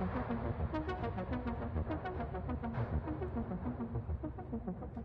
Thank you.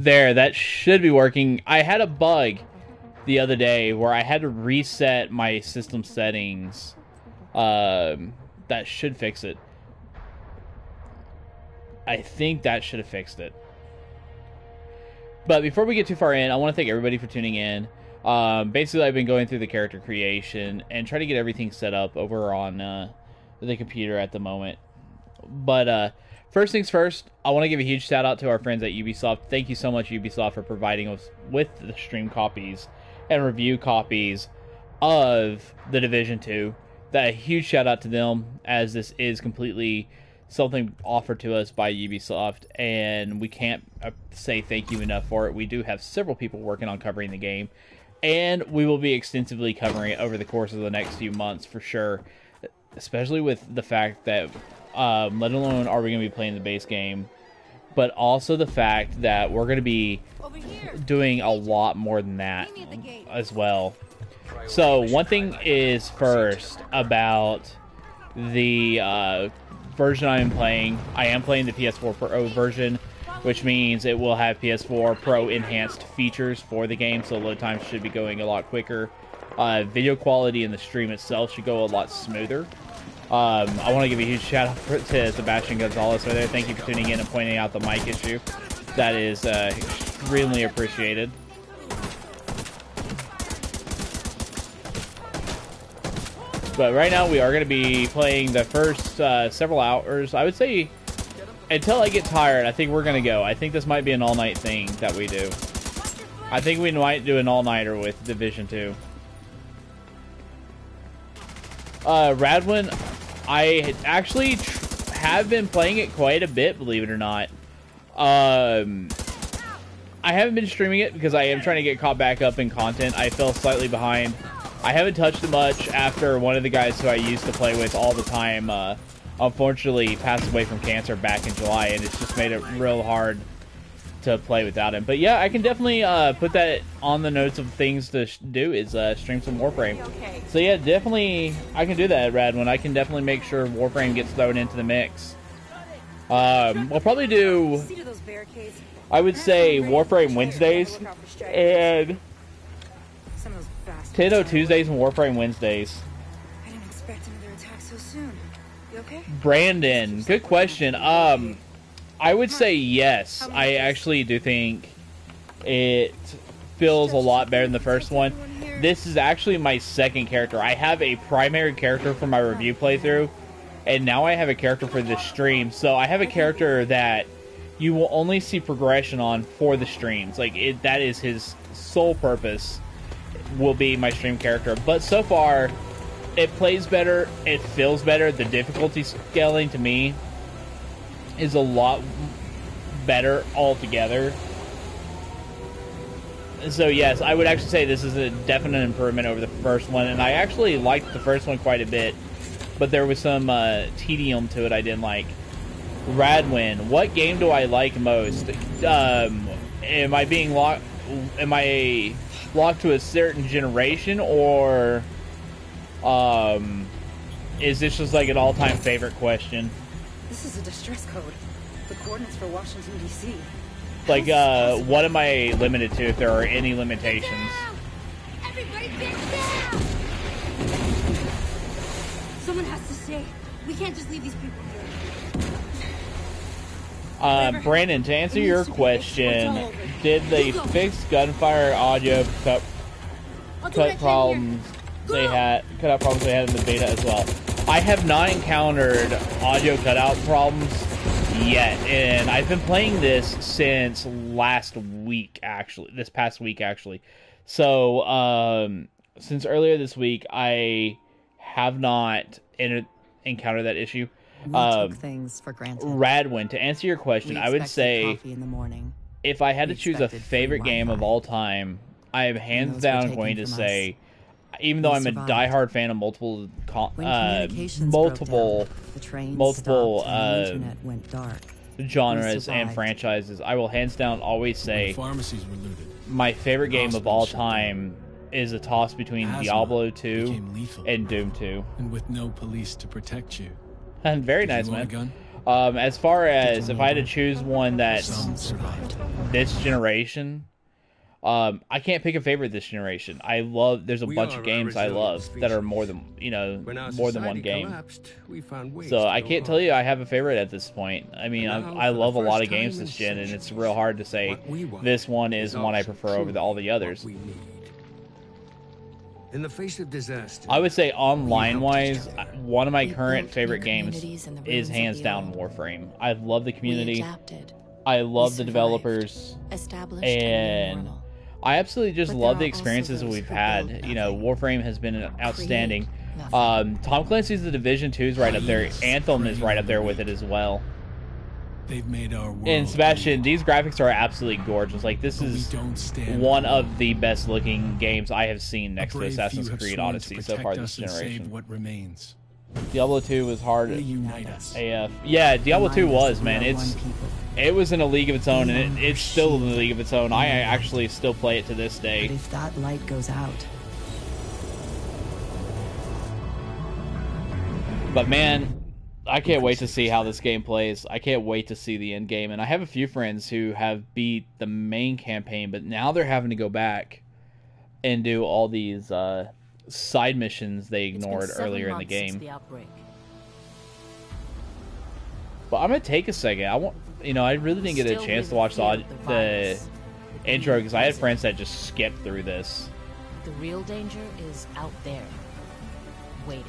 There, that should be working. I had a bug the other day where I had to reset my system settings. Um, that should fix it. I think that should have fixed it. But before we get too far in, I want to thank everybody for tuning in. Um, basically, I've been going through the character creation and trying to get everything set up over on uh, the computer at the moment. But uh, first things first, I want to give a huge shout out to our friends at Ubisoft. Thank you so much, Ubisoft, for providing us with the stream copies and review copies of The Division 2. That a huge shout out to them, as this is completely something offered to us by Ubisoft, and we can't uh, say thank you enough for it. We do have several people working on covering the game, and we will be extensively covering it over the course of the next few months for sure. Especially with the fact that, um, let alone are we going to be playing the base game, but also the fact that we're going to be doing a lot more than that as well. So one thing is first about the uh, version I am playing. I am playing the PS4 Pro version, which means it will have PS4 Pro enhanced features for the game, so load times should be going a lot quicker. Uh, video quality in the stream itself should go a lot smoother. Um, I want to give a huge shout out to Sebastian Gonzalez over there. Thank you for tuning in and pointing out the mic issue. That is uh, extremely appreciated. But right now we are going to be playing the first uh, several hours. I would say until I get tired, I think we're going to go. I think this might be an all-night thing that we do. I think we might do an all-nighter with Division 2. Uh, Radwin, I actually have been playing it quite a bit, believe it or not. Um, I haven't been streaming it because I am trying to get caught back up in content. I fell slightly behind I haven't touched it much after one of the guys who I used to play with all the time, uh, unfortunately passed away from cancer back in July, and it's just made it real hard to play without him. But yeah, I can definitely uh, put that on the notes of things to do is uh, stream some Warframe. So yeah, definitely I can do that, Radwin. I can definitely make sure Warframe gets thrown into the mix. Um, we'll probably do. I would say Warframe Wednesdays and 10 Tuesdays and Warframe Wednesdays. I didn't expect another attack so soon. You okay? Brandon, good question. Um, I would say yes. I actually do think it feels a lot better than the first one. This is actually my second character. I have a primary character for my review playthrough, and now I have a character for the stream. So I have a character that you will only see progression on for the streams. Like it, that is his sole purpose will be my stream character. But so far, it plays better, it feels better. The difficulty scaling to me is a lot better altogether. So yes, I would actually say this is a definite improvement over the first one, and I actually liked the first one quite a bit, but there was some uh, tedium to it I didn't like. Radwin, what game do I like most? Um, am I being locked? Am I locked to a certain generation, or um, is this just like an all-time favorite question? This is a distress code. The coordinates for Washington D.C. Like, uh, what am I limited to if there are any limitations? Everybody down! Someone has to stay. We can't just leave these people here. Uh, Brandon, to answer your question, did they fix gunfire audio cut cut problems they had cut out problems they had in the beta as well? I have not encountered audio cutout problems yet, and I've been playing this since last week, actually, this past week, actually. So, um, since earlier this week, I have not in- encountered that issue. We um, took things for granted. Radwin, to answer your question, I would say in the morning. if I had to choose a favorite game of all time, I am hands down going to say, even though I'm a diehard fan of multiple, uh, multiple, multiple uh, genres and franchises, I will hands down always say pharmacies were looted. my favorite game of all time is a toss between Asthma Diablo 2 became lethal. and Doom 2. And with no police to protect you. And very Did nice, want man. gun? Um, as far as if I had to choose one that's this generation, um, I can't pick a favorite this generation. I love. There's a We bunch of games I love that are more than you know more than one game. collapsed, we found ways So I can't on. tell you I have a favorite at this point. I mean, I, I love a lot of games this gen, and it's real hard to say we this one is one I prefer over the, all the others. we. In the face of disaster, I would say online wise, one of my We current favorite games the is hands down. Warframe. I love the community. I love the survived. developers. established, And and made immortal. I absolutely just love the experiences that we've had. build You know. Warframe has been outstanding. Um, Tom Clancy's The Division 2 is right up there. Yes, Anthem is right up there with it as well. They've made our world. And Sebastian, beautiful, these graphics are absolutely gorgeous. Like this is don't stand one of the best looking games I have seen next to Assassin's Creed Odyssey so far this generation. what remains. Diablo 2 was hard They unite us. AF. Yeah, Diablo 2 was, man. It's people. It was in a league of its own and it, it's still in a league of its own. I actually still play it to this But day. if that light goes out, But man, I can't wait to see how this game plays. I can't wait to see the end game. And I have a few friends who have beat the main campaign, but now they're having to go back and do all these uh, side missions they ignored earlier in the game. The. But I'm gonna take a second. I want, you know, I really didn't get a chance to watch the, in aud- fear of the intro because I had friends that just skipped through this. The real danger is out there, waiting.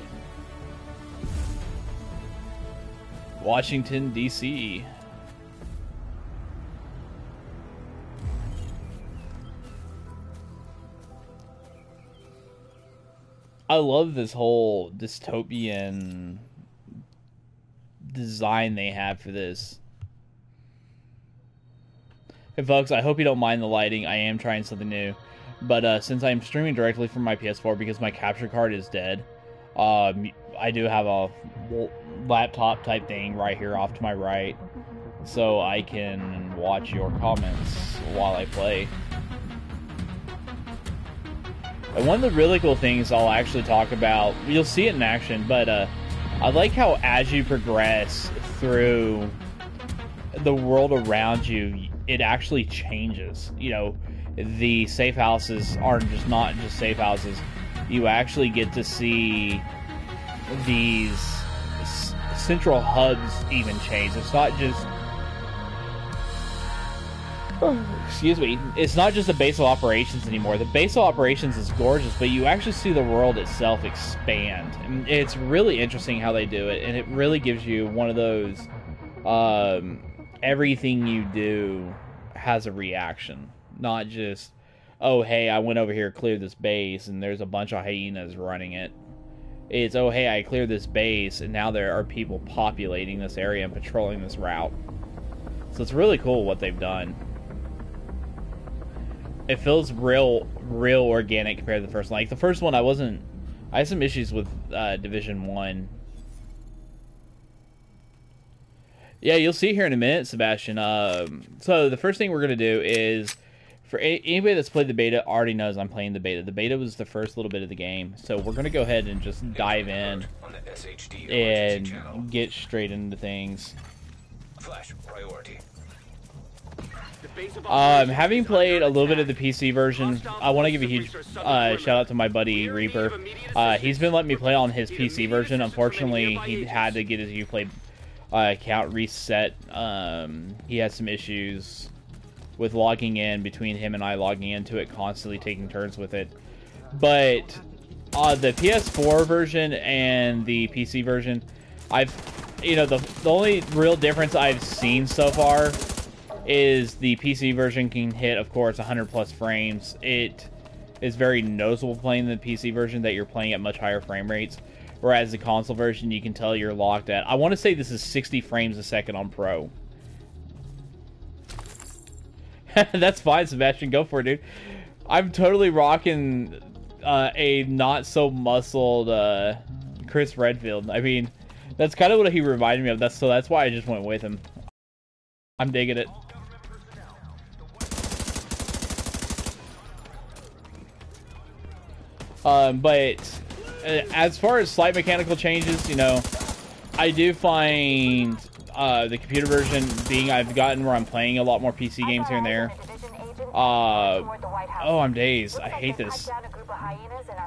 Washington D.C. I love this whole dystopian design they have for this. Hey folks, I hope you don't mind the lighting. I am trying something new. But uh, since I'm streaming directly from my PS4 because my capture card is dead, um, I do have a laptop type thing right here off to my right, so I can watch your comments while I play. And one of the really cool things I'll actually talk about, you'll see it in action, but uh, I like how as you progress through the world around you, it actually changes. You know, the safe houses aren't just not just safe houses. You actually get to see these central hubs even change. It's not just excuse me. It's not just the base of operations anymore. The base of operations is gorgeous but you actually see the world itself expand. And it's really interesting how they do it and it really gives you one of those um, everything you do has a reaction. Not just oh hey i went over here cleared this base and there's a bunch of hyenas running it. It's oh hey i cleared this base and now there are people populating this area and patrolling this route. So it's really cool what they've done it feels real real organic compared to the first one. Like the first one i wasn't i had some issues with uh, division one. Yeah you'll see here in a minute sebastian. Um, so the first thing we're going to do is for a- anybody that's played the beta already knows i'm playing the beta. The beta was the first little bit of the game. So we're going to go ahead and just dive in on the SHD and get straight into things. Flash priority. Um, having played a little bit of the PC version, I want to give a huge uh, shout out to my buddy Reaper. Uh, he's been letting me play on his PC version. Unfortunately, he had to get his Uplay uh, account reset. Um, he had some issues with logging in between him and I logging into it, constantly taking turns with it. But uh, the PS4 version and the PC version, I've, you know, the the only real difference I've seen so far is the PC version can hit, of course, 100 plus frames. It is very noticeable playing the PC version that you're playing at much higher frame rates, whereas the console version you can tell you're locked at. I want to say this is 60 frames a second on Pro. That's fine, Sebastian. Go for it, dude. I'm totally rocking uh, a not so muscled uh, Chris Redfield. I mean, that's kind of what he reminded me of. That's so that's why I just went with him. I'm digging it. Um, but uh, as far as slight mechanical changes, you know, I do find uh, the computer version being I've gotten where I'm playing a lot more PC games here and there. Uh, oh, I'm dazed. I hate this.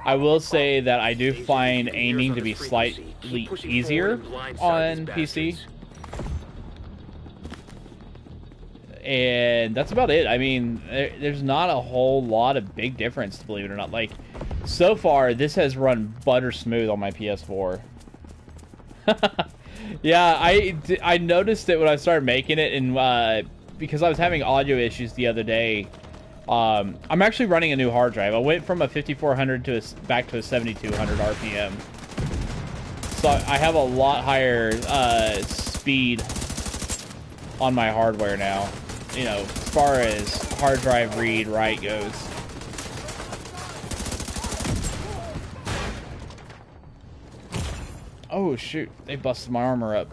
I will say that I do find aiming to be slightly easier on PC. And that's about it. I mean, there, there's not a whole lot of big difference, believe it or not. Like, so far, this has run butter smooth on my PS4. yeah, I, I noticed it when I started making it, and uh, because I was having audio issues the other day, um, I'm actually running a new hard drive. I went from a 5400 to a, back to a 7200 RPM. So I have a lot higher uh, speed on my hardware now. You know, as far as hard drive read write goes. Oh shoot, they busted my armor up.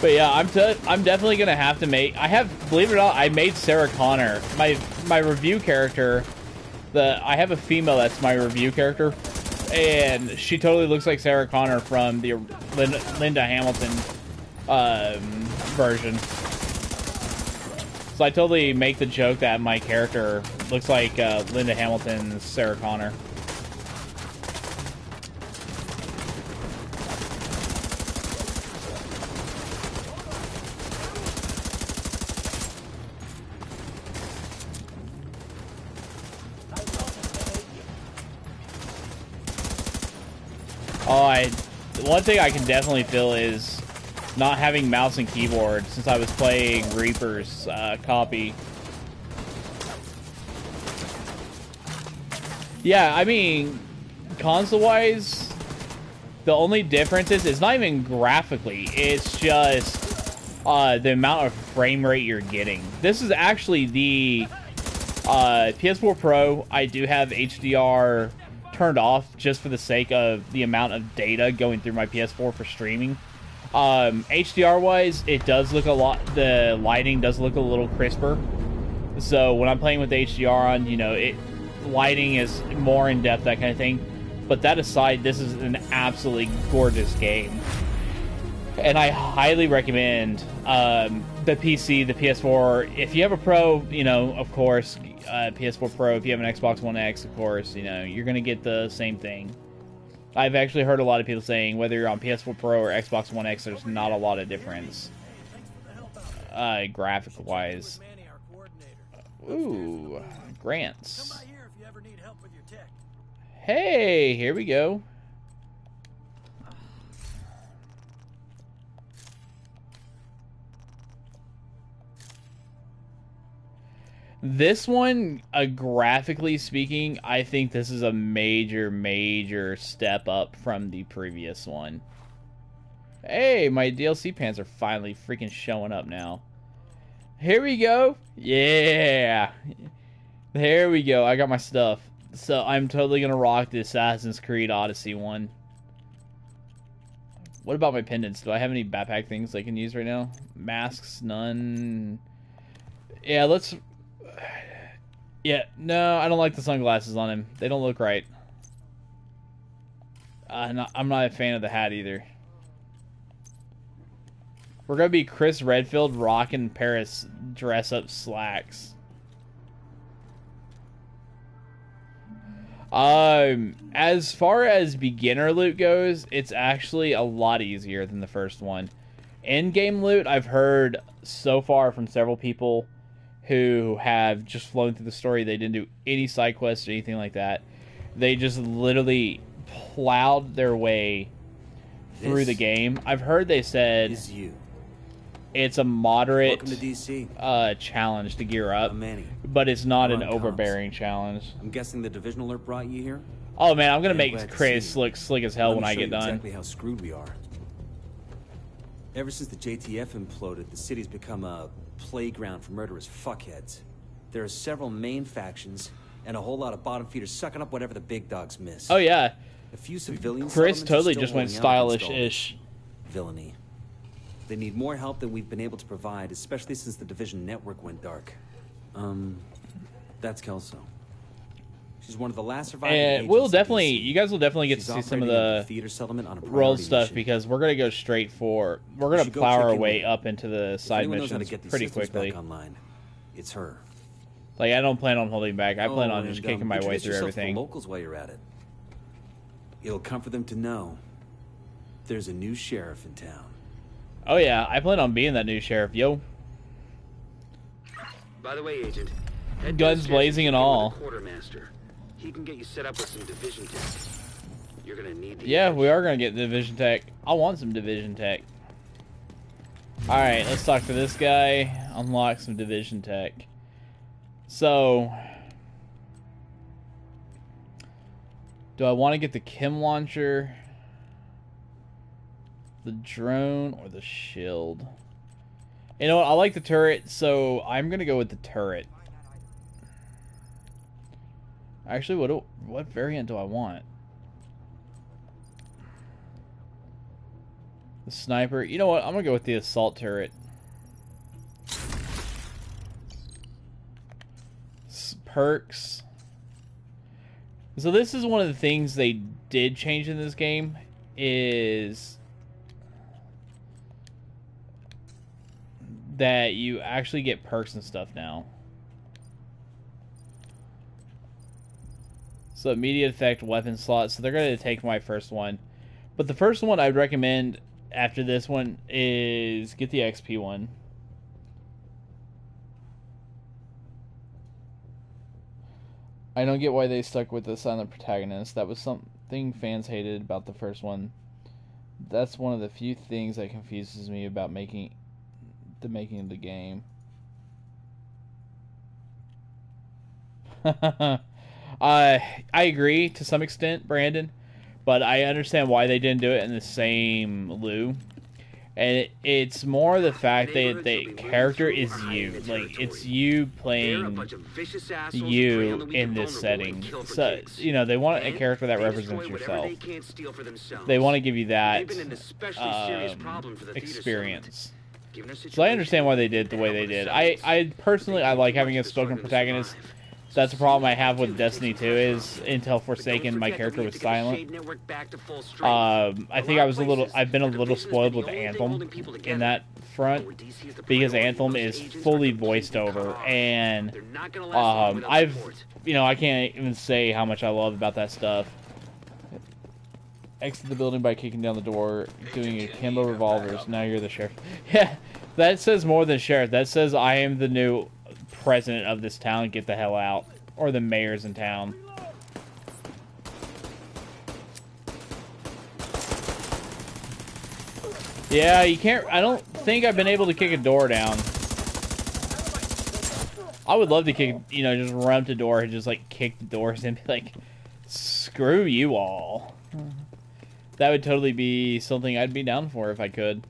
But yeah, I'm I'm definitely gonna have to make. I have, believe it or not, I made Sarah Connor my my review character. The I have a female that's my review character, and she totally looks like Sarah Connor from the Linda, Linda Hamilton um, version. So I totally make the joke that my character looks like uh, Linda Hamilton's Sarah Connor. Oh, One thing I can definitely feel is not having mouse and keyboard since I was playing Reaper's uh, copy. Yeah, I mean, console-wise, the only difference is it's not even graphically. It's just uh, the amount of frame rate you're getting. This is actually the uh, PS4 Pro. I do have HDR turned off just for the sake of the amount of data going through my PS4 for streaming. Um, HDR wise, it does look a lot. The lighting does look a little crisper. So when I'm playing with HDR on, you know, it lighting is more in depth, that kind of thing. But that aside, this is an absolutely gorgeous game, and I highly recommend um, the PC, the PS4. If you have a Pro, you know, of course, uh, PS4 Pro. If you have an Xbox One X, of course, you know you're gonna get the same thing. I've actually heard a lot of people saying whether you're on PS4 Pro or Xbox One X, there's not a lot of difference, uh, graphic wise. Ooh, grants. Hey, here we go. This one, uh, graphically speaking, I think this is a major, major step up from the previous one. Hey, my DLC pants are finally freaking showing up now. Here we go. Yeah. There we go. I got my stuff. So I'm totally going to rock the Assassin's Creed Odyssey one. What about my pendants? Do I have any backpack things I can use right now? Masks? None. Yeah, let's yeah, no, I don't like the sunglasses on him. They don't look right. Uh, not, I'm not a fan of the hat either. We're gonna be Chris Redfield rocking Paris dress up slacks. Um, as far as beginner loot goes, it's actually a lot easier than the first one. End game loot, I've heard so far from several people who have just flown through the story. They didn't do any side quests or anything like that. They just literally plowed their way through This the game. I've heard they said it's a moderate to DC. uh, challenge to gear up, but it's not an overbearing challenge. I'm guessing the division alert brought you here. Oh man, I'm gonna Yeah, make Chris look slick as hell Let when I get done. Exactly how screwed we are. Ever since the JTF imploded, the city's become a playground for murderous fuckheads. There are several main factions and a whole lot of bottom feeders sucking up whatever the big dogs miss. Oh yeah, A few civilians. Chris totally just went holding out against all stylish-ish. Villainy. They need more help than we've been able to provide, especially since the division network went dark. Um, that's Kelso. She's She's one of the last surviving and agents we'll definitely, you guys will definitely get She's to see some of operating the theater settlement on a role stuff mission. because we're gonna go straight for we're gonna should go plow our way up into the If side anyone to missions get these pretty systems quickly. Online, it's her. Like I don't plan on holding back. I plan Oh, on just kicking um, my way through yourself to the everything. locals while you're at it. It'll comfort them to know there's a new sheriff in town. Oh yeah, I plan on being that new sheriff. Yo, By the way, Agent, Guns blazing and check in with all. Quartermaster. He can get you set up with some division tech. You're gonna need yeah, edge. we are gonna get division tech. I want some division tech. All right, let's talk to this guy. Unlock some division tech. So, do I want to get the chem launcher, the drone, or the shield? You know what? I like the turret, so I'm gonna go with the turret. Actually, what do, what variant do I want? The sniper. You know what? I'm gonna go with the assault turret. Perks. So this is one of the things they did change in this game is that you actually get perks and stuff now. So immediate effect weapon slot. So they're gonna take my first one. But the first one I'd recommend after this one is get the XP one. I don't get why they stuck with the silent protagonist. That was something fans hated about the first one. That's one of the few things that confuses me about making the making of the game. I I agree to some extent, Brandon, but I understand why they didn't do it in the same Lou. And it, it's more the fact that the character is you, like it's you playing bunch of vicious assholes prey on you in this setting. and kill for So you know they want a character that represents yourself. They, can't steal for themselves. They want to give you that They've been an especially serious um, problem for the theater experience. So I understand why they did the way they did. I, I personally I like having a spoken protagonist. That's the problem I have with Destiny 2 is until Forsaken my character was silent. Um, I think I was a little I've been a little spoiled with Anthem in that front because Anthem is fully voiced over and um, I've you know I can't even say how much I love about that stuff. Exit the building by kicking down the door, doing akimbo revolvers. Now you're the sheriff. Yeah, that says more than sheriff. That says I am the new president of this town. Get the hell out, or the mayor's in town. Yeah, you can't. I don't think I've been able to kick a door down. I would love to kick, you know, just run up the door and just like kick the doors and be like, screw you all. Mm-hmm. That would totally be something I'd be down for if I could.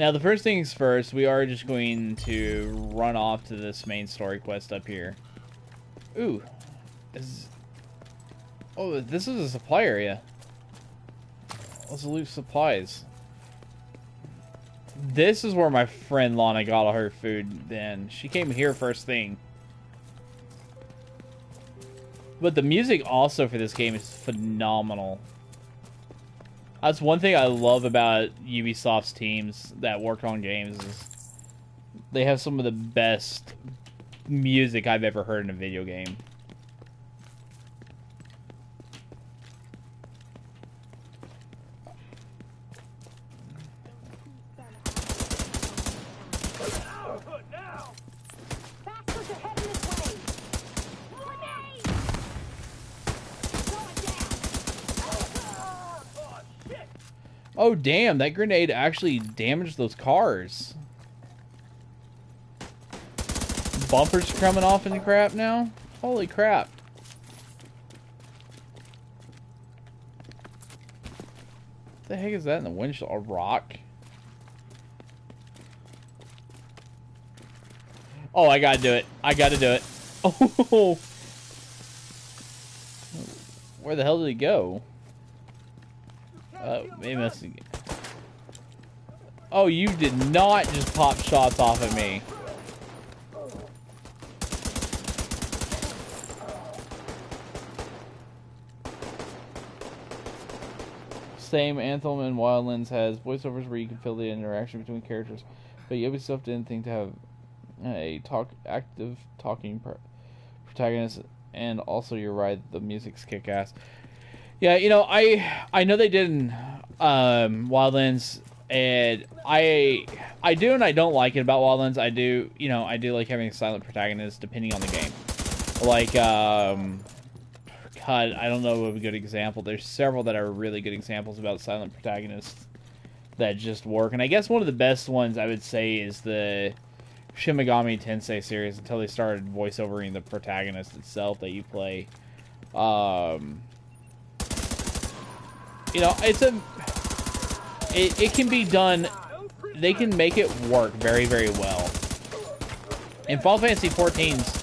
Now, the first things first, we are just going to run off to this main story quest up here. Ooh. Is... Oh, this is a supply area. Let's loot supplies. This is where my friend Lana got all her food then. She came here first thing. But the music also for this game is phenomenal. That's one thing I love about Ubisoft's teams that work on games is they have some of the best music I've ever heard in a video game. Oh damn, that grenade actually damaged those cars. Bumpers coming off in the crap now? Holy crap. What the heck is that in the windshield? A rock? Oh, I gotta do it. I gotta do it. Oh! Where the hell did he go? Oh, they must. Oh, you did not just pop shots off at me. Same Anthem and Wildlands has voiceovers where you can feel the interaction between characters, but Ubisoft didn't think to have a talk active talking protagonist. And also, you're right, the music's kick ass. Yeah, you know, I I know they did in um, Wildlands, and I I do and I don't like it about Wildlands. I do, you know, I do like having a silent protagonist depending on the game. Like, um, God, I don't know of a good example. There's several that are really good examples about silent protagonists that just work, and I guess one of the best ones I would say is the Shin Megami Tensei series until they started voiceovering the protagonist itself that you play. Um, you know, it's a it, it can be done. They can make it work very very well. And Final Fantasy 14's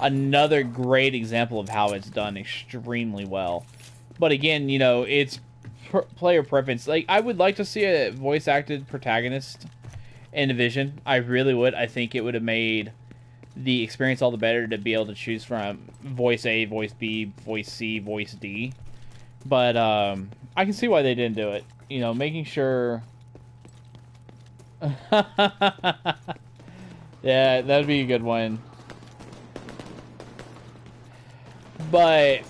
another great example of how it's done extremely well. But again, you know, it's pr- player preference. Like I would like to see a voice acted protagonist in Division. I really would. I think it would have made the experience all the better to be able to choose from voice A, voice B, voice C, voice D. But um, I can see why they didn't do it. You know, making sure. yeah, that'd be a good one. But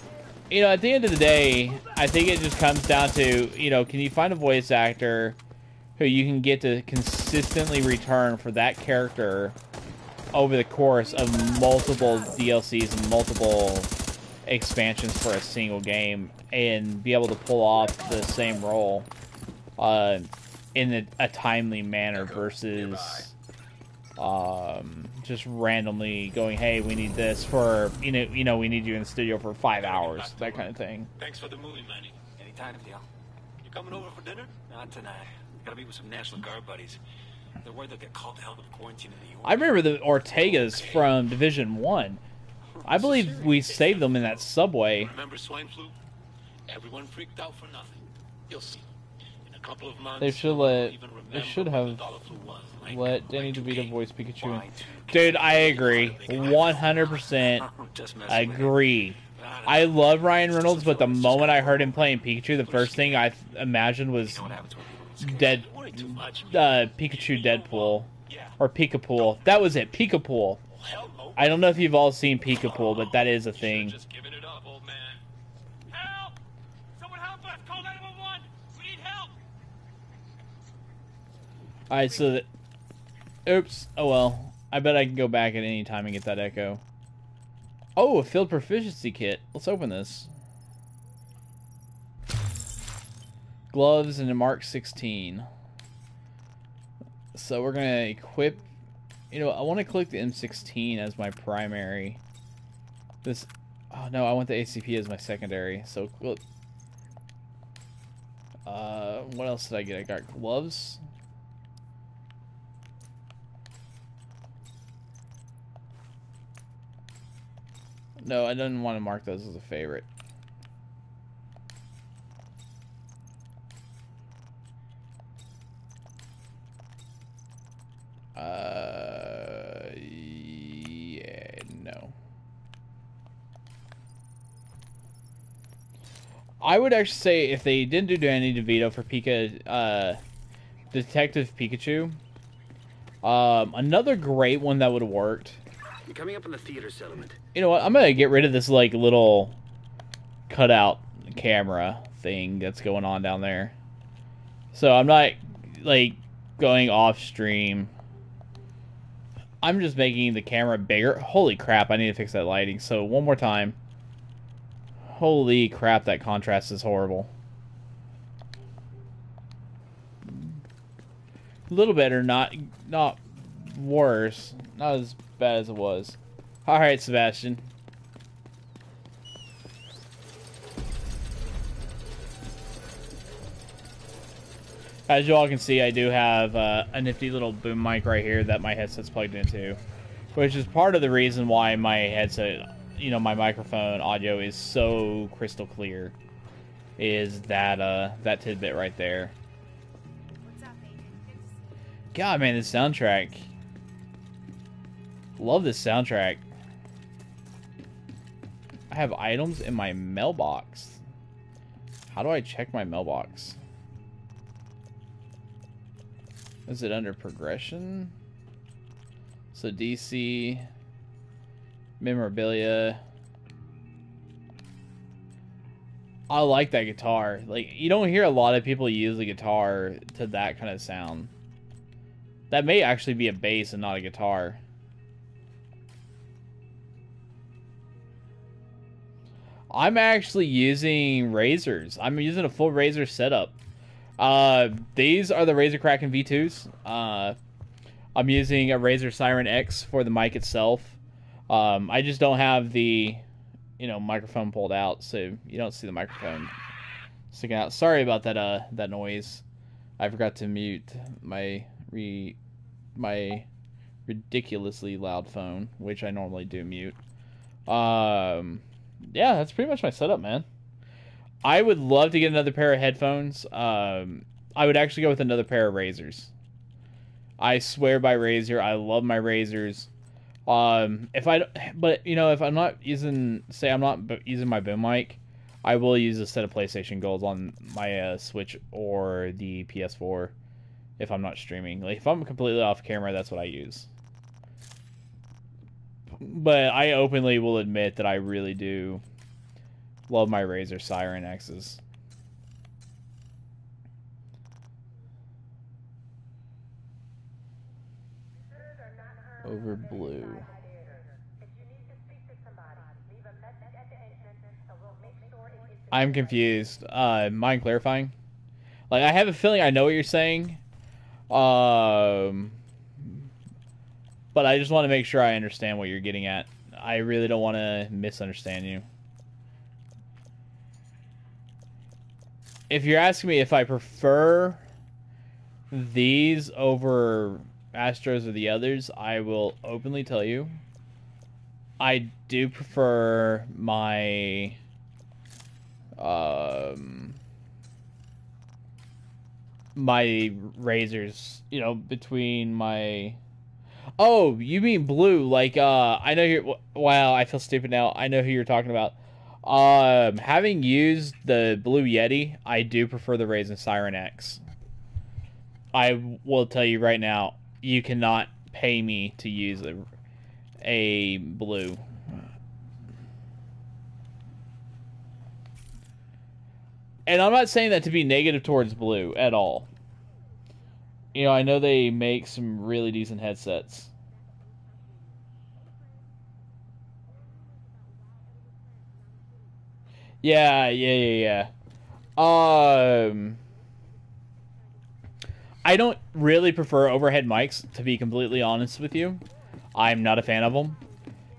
you know, at the end of the day, I think it just comes down to you know, can you find a voice actor who you can get to consistently return for that character over the course of multiple DLCs and multiple expansions for a single game and be able to pull off the same role uh, in a, a timely manner versus um, just randomly going, "Hey, we need this for you know, you know, we need you in the studio for five hours," that kind of thing. Thanks for the movie, Manny. Anytime, deal. You coming over for dinner? Not tonight. Gotta meet with some National Guard buddies. They're worried they'll get called to hell with quarantine in the U.S. I remember the Ortegas from Division One. I believe we saved them in that subway. Remember swine flu? Everyone freaked out for nothing. You'll see. In a couple of months, They should let. They should have the dollar flu was. Like, let Danny DeVito voice Pikachu. Y2K. Dude, I agree. One hundred percent Just messing with you. agree. I love Ryan Reynolds, but the moment I heard him playing Pikachu, the first thing I imagined was You know what happens when people lose Dead, They worry too much. uh, Pikachu Deadpool or Pikapool. That was it, Pikapool. I don't know if you've all seen Pikapool, but that is a thing. Just giving it up, old man. Help! Someone help us! Call 911! We need help! All right, so that. Oops. Oh well. I bet I can go back at any time and get that echo. Oh, a field proficiency kit. Let's open this. Gloves and a Mark 16. So we're gonna equip. You know, I want to click the M16 as my primary. This. Oh no, I want the ACP as my secondary. So look. Uh, what else did I get? I got gloves. No, I didn't want to mark those as a favorite. Uh, I would actually say if they didn't do Danny DeVito for Pika, uh, Detective Pikachu, um, another great one that would have worked You're coming up on the theater settlement. you know what? I'm gonna get rid of this like little cutout camera thing that's going on down there. So I'm not like going off stream. I'm just making the camera bigger. Holy crap! I need to fix that lighting. So one more time. Holy crap! That contrast is horrible. A little better, not not worse. Not as bad as it was. All right, Sebastian. As you all can see, I do have uh, a nifty little boom mic right here that my headset's plugged into, which is part of the reason why my headset, you know my microphone audio is so crystal clear is that uh that tidbit right there. God man, this soundtrack. Love this soundtrack. I have items in my mailbox. How do I check my mailbox? Is it under progression? So DC memorabilia. I like that guitar. Like you don't hear a lot of people use the guitar to that kind of sound. That may actually be a bass and not a guitar. I'm actually using Razers. I'm using a full Razer setup. Uh, these are the Razer Kraken V2s. Uh, I'm using a Razer Siren X for the mic itself. Um, I just don't have the, you know, microphone pulled out, so you don't see the microphone sticking out. Sorry about that. Uh, that noise. I forgot to mute my re, my ridiculously loud phone, which I normally do mute. Um, yeah, that's pretty much my setup, man. I would love to get another pair of headphones. Um, I would actually go with another pair of Razers. I swear by Razer. I love my Razers. Um, if I, but you know, if I'm not using, say, I'm not using my boom mic, I will use a set of PlayStation Golds on my uh, Switch or the PS4 if I'm not streaming. Like if I'm completely off camera, that's what I use. But I openly will admit that I really do love my Razer Siren X's. Over blue. I'm confused. Uh, mind clarifying? Like, I have a feeling I know what you're saying. Um, but I just want to make sure I understand what you're getting at. I really don't want to misunderstand you. If you're asking me if I prefer these over Astros or the others, I will openly tell you I do prefer my um my Razers, you know, between my Oh, you mean blue? Like, uh, I know you're. Wow, I feel stupid now. I know who you're talking about. Um, having used the Blue Yeti, I do prefer the Razer Siren X. I will tell you right now, you cannot pay me to use a, a blue. And I'm not saying that to be negative towards blue at all you know, I know they make some really decent headsets. Yeah, yeah, yeah, yeah. Um, I don't really prefer overhead mics, to be completely honest with you. I'm not a fan of them.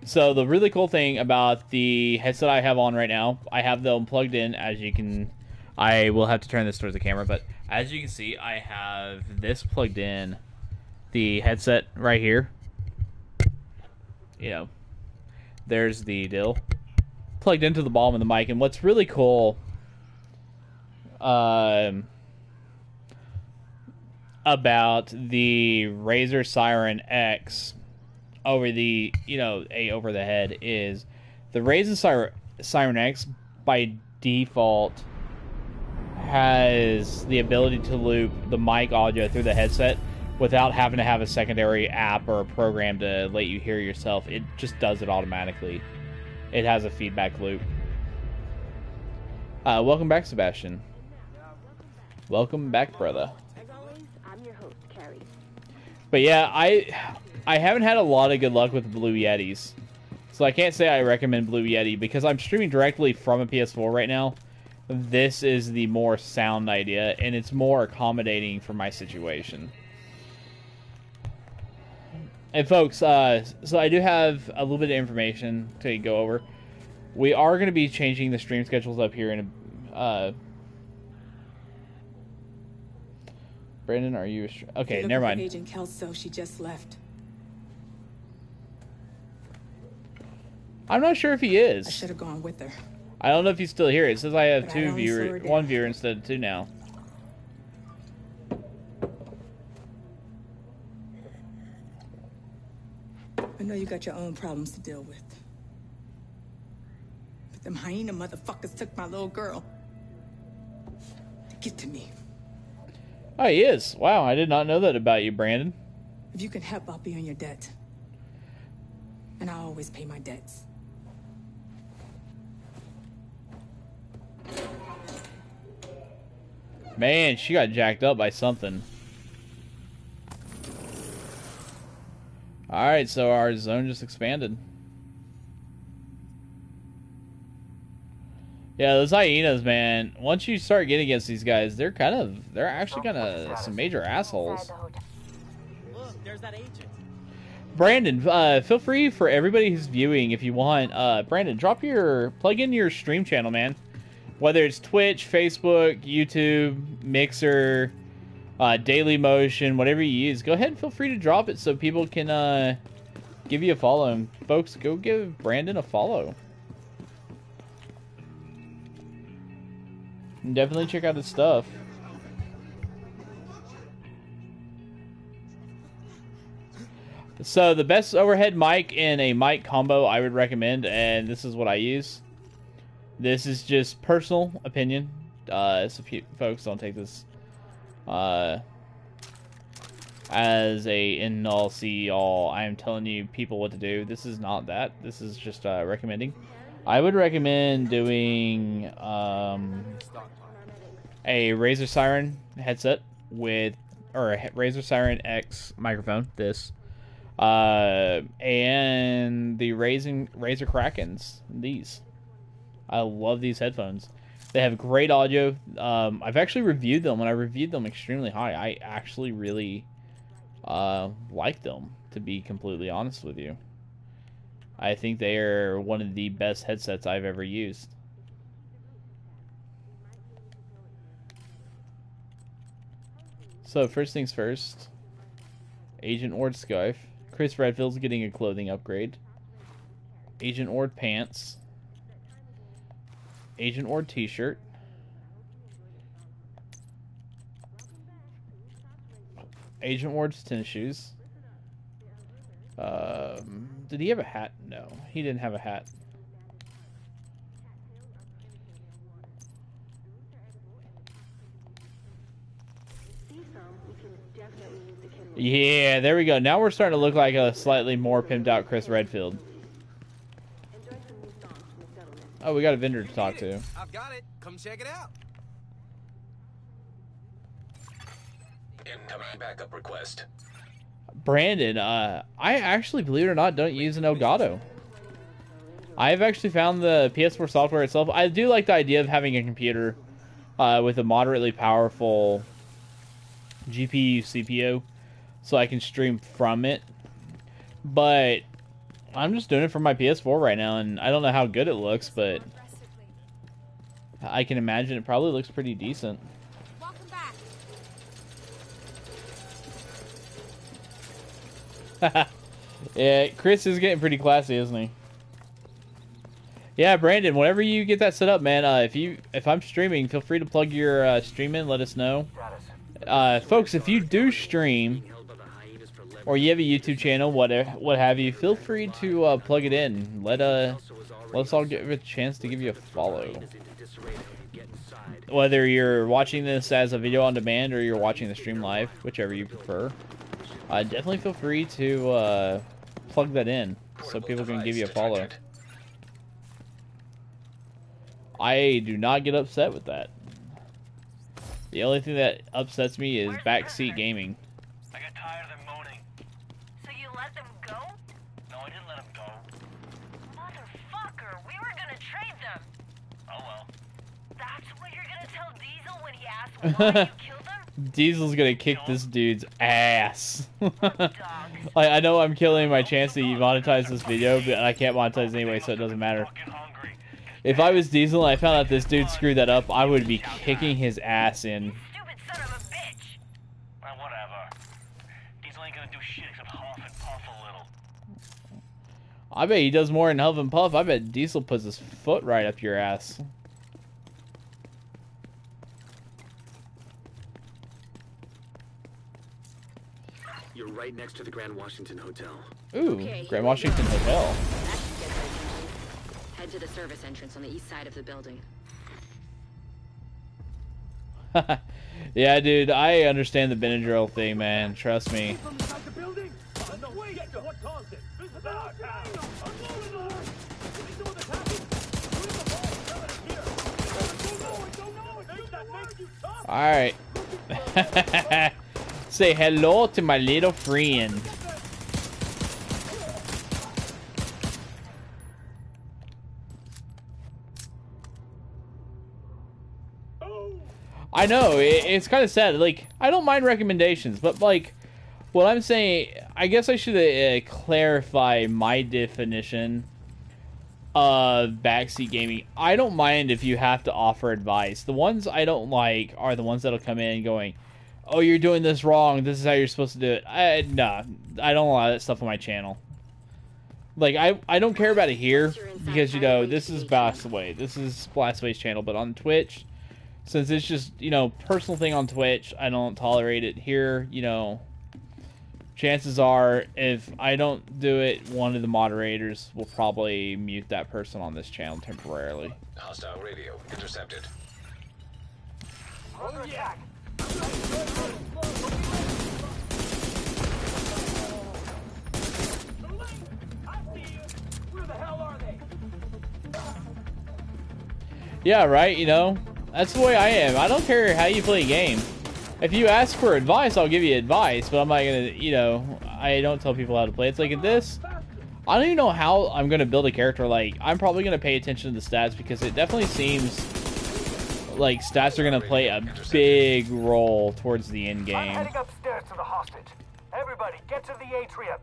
So the really cool thing about the headset I have on right now, I have them plugged in, as you can. I will have to turn this towards the camera, but as you can see, I have this plugged in, the headset right here. You know, there's the dill plugged into the bottom of the mic. And what's really cool um, about the Razer Siren X over the, you know, a over the head is the Razer Siren, Siren X by default has the ability to loop the mic audio through the headset without having to have a secondary app or a program to let you hear yourself. It just does it automatically. It has a feedback loop. Uh, welcome back, Sebastian. Welcome back, brother. But yeah, I I haven't had a lot of good luck with Blue Yetis. So I can't say I recommend Blue Yeti because I'm streaming directly from a PS4 right now this is the more sound idea, and it's more accommodating for my situation. And folks, uh, so I do have a little bit of information to go over. We are going to be changing the stream schedules up here in a. Uh, Brandon, are you? Okay, never mind. Agent Kelso, she just left. I'm not sure if he is. I should have gone with her. I don't know if he's still here. It says I have but two viewers, one viewer instead of two now. I know you got your own problems to deal with. But them hyena motherfuckers took my little girl. To get to me. Oh, he is. Wow, I did not know that about you, Brandon. If you can help, I'll be on your debt. And I always pay my debts. Man, she got jacked up by something. Alright, so our zone just expanded. Yeah, those hyenas, man. Once you start getting against these guys, they're kind of, they're actually kind of some major assholes. Look, there's that agent. Brandon, uh, feel free for everybody who's viewing, if you want, uh, Brandon, drop your, plug in your stream channel, man. Whether it's Twitch, Facebook, YouTube, Mixer, uh, Daily Motion, whatever you use, go ahead and feel free to drop it so people can uh, give you a follow. And folks, go give Brandon a follow. Definitely check out his stuff. So the best overhead mic in a mic combo I would recommend, and this is what I use. This is just personal opinion. Uh, so folks don't take this uh, as a end all see all. I am telling you people what to do. This is not that. This is just uh, recommending. I would recommend doing um, a Razer Siren headset with or a Razer Siren X microphone. This uh, and the Razer Razer Krakens. These. I love these headphones. They have great audio. Um, I've actually reviewed them, and I reviewed them extremely high. I actually really uh, like them, to be completely honest with you. I think they are one of the best headsets I've ever used. So, first things first Agent Ord scarf. Chris Redfield's getting a clothing upgrade. Agent Ord pants. Agent Ord t-shirt. Agent Ward's tennis shoes. Um, did he have a hat? No, he didn't have a hat. Yeah, there we go. Now we're starting to look like a slightly more pimped out Chris Redfield. Oh, we got a vendor to talk to. I've got it. Come check it out. Incoming backup request. Brandon, uh, I actually, believe it or not, don't use an Elgato. I've actually found the PS4 software itself. I do like the idea of having a computer uh, with a moderately powerful GPU, CPU, so I can stream from it. But I'm just doing it from my PS4 right now, and I don't know how good it looks, but I can imagine it probably looks pretty decent. yeah, Chris is getting pretty classy, isn't he? Yeah, Brandon. Whenever you get that set up, man, uh, if you if I'm streaming, feel free to plug your uh, stream in. Let us know, uh, folks. If you do stream, or you have a YouTube channel, whatever, what have you, feel free to uh, plug it in. Let uh, let us all get a chance to give you a follow. Whether you're watching this as a video on demand or you're watching the stream live, whichever you prefer, uh, definitely feel free to uh, plug that in so people can give you a follow. I do not get upset with that. The only thing that upsets me is backseat gaming. I got tired of them moaning. So you let them go? No, I didn't let them go. Motherfucker, we were gonna trade them. Oh well. That's what you're gonna tell Diesel when he asks why you killed him? Diesel's gonna kick this dude's ass. like, I know I'm killing my chance to monetize this video, but I can't monetize anyway, so it doesn't matter. If I was Diesel and I found out this dude screwed that up, I would be kicking his ass in. Well, whatever. Diesel ain't gonna do shit except huff and puff a little. I bet he does more than Huff and Puff. I bet Diesel puts his foot right up your ass. You're right next to the Grand Washington Hotel. Ooh, Okay, Grand Washington Hotel. That should get there, Head to the service entrance on the east side of the building. yeah, dude, I understand the Benadryl thing, man. Trust me. Alright. Say hello to my little friend. I know it, it's kind of sad. Like I don't mind recommendations, but like what I'm saying, I guess I should uh, clarify my definition of backseat gaming. I don't mind if you have to offer advice. The ones I don't like are the ones that'll come in going, "Oh, you're doing this wrong. This is how you're supposed to do it." I, nah, I don't allow that stuff on my channel. Like I, I don't care about it here because you know this is Blastaway. This is Blastaway's channel, but on Twitch since it's just you know personal thing on Twitch, I don't tolerate it here. You know, chances are if I don't do it, one of the moderators will probably mute that person on this channel temporarily. Hostile radio intercepted. Oh, yeah. Yeah, right. You know, that's the way I am. I don't care how you play a game. If you ask for advice, I'll give you advice, but I'm not gonna, you know, I don't tell people how to play. It's like this, I don't even know how I'm gonna build a character. Like, I'm probably gonna pay attention to the stats because it definitely seems like stats are gonna play a big role towards the end I'm game. heading upstairs to the hostage. Everybody, get to the atrium.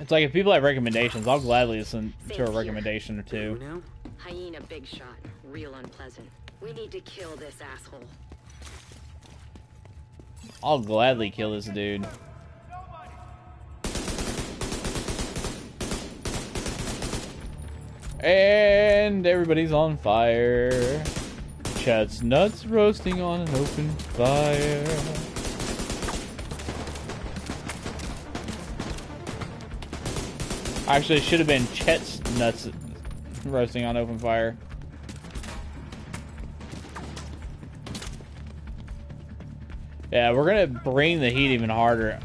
It's like if people have recommendations, I'll gladly listen to a recommendation or two. Hyena big shot. Real unpleasant. We need to kill this asshole. I'll gladly kill this dude. And everybody's on fire. Chestnuts roasting on an open fire. Actually, it should have been Chet's nuts roasting on open fire. Yeah, we're gonna bring the heat even harder.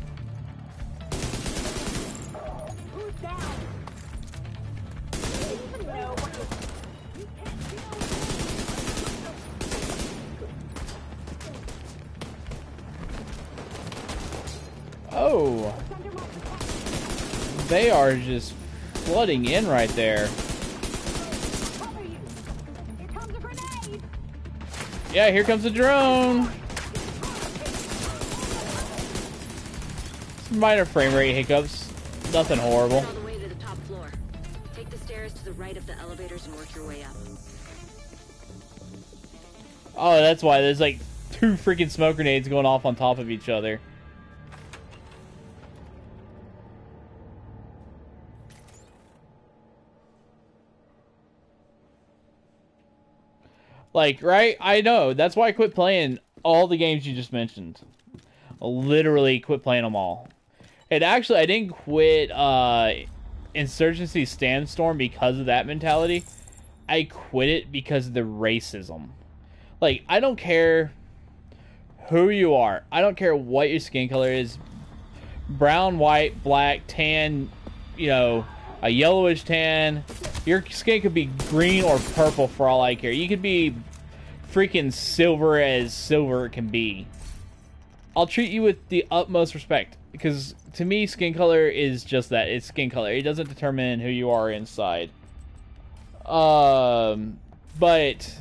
They are just flooding in right there. Yeah, here comes the drone. Some minor frame rate hiccups. Nothing horrible. All the way to the top floor. Take the stairs to the right of the elevators and work your way up. Oh, that's why there's like two freaking smoke grenades going off on top of each other. Like, right? I know. That's why I quit playing all the games you just mentioned. Literally quit playing them all. And actually, I didn't quit uh, Insurgency Sandstorm because of that mentality. I quit it because of the racism. Like, I don't care who you are. I don't care what your skin color is. Brown, white, black, tan, you know, a yellowish tan. Your skin could be green or purple for all I care. You could be freaking silver as silver can be. I'll treat you with the utmost respect because to me, skin color is just that. It's skin color. It doesn't determine who you are inside. Um, but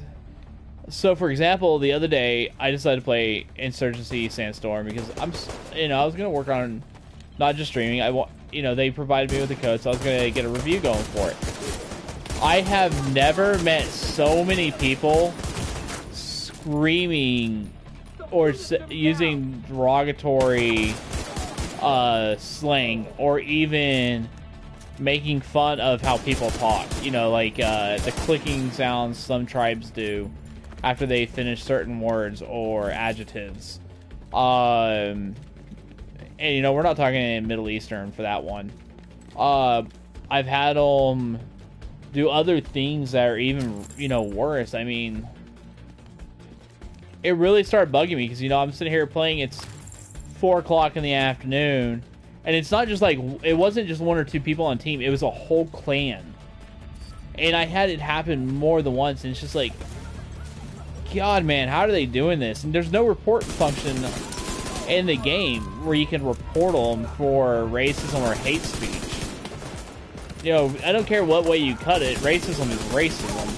so for example, the other day I decided to play Insurgency Sandstorm because I'm, you know, I was gonna work on not just streaming. I want, you know, they provided me with the code, so I was gonna get a review going for it. I have never met so many people screaming or using derogatory uh, slang or even making fun of how people talk. You know, like uh, the clicking sounds some tribes do after they finish certain words or adjectives. Um, and you know, we're not talking in Middle Eastern for that one. Uh, I've had them do other things that are even you know worse. I mean, it really started bugging me because you know I'm sitting here playing. It's four o'clock in the afternoon, and it's not just like it wasn't just one or two people on team. It was a whole clan, and I had it happen more than once. And it's just like, God, man, how are they doing this? And there's no report function in the game where you can report them for racism or hate speech. You know, I don't care what way you cut it. Racism is racism.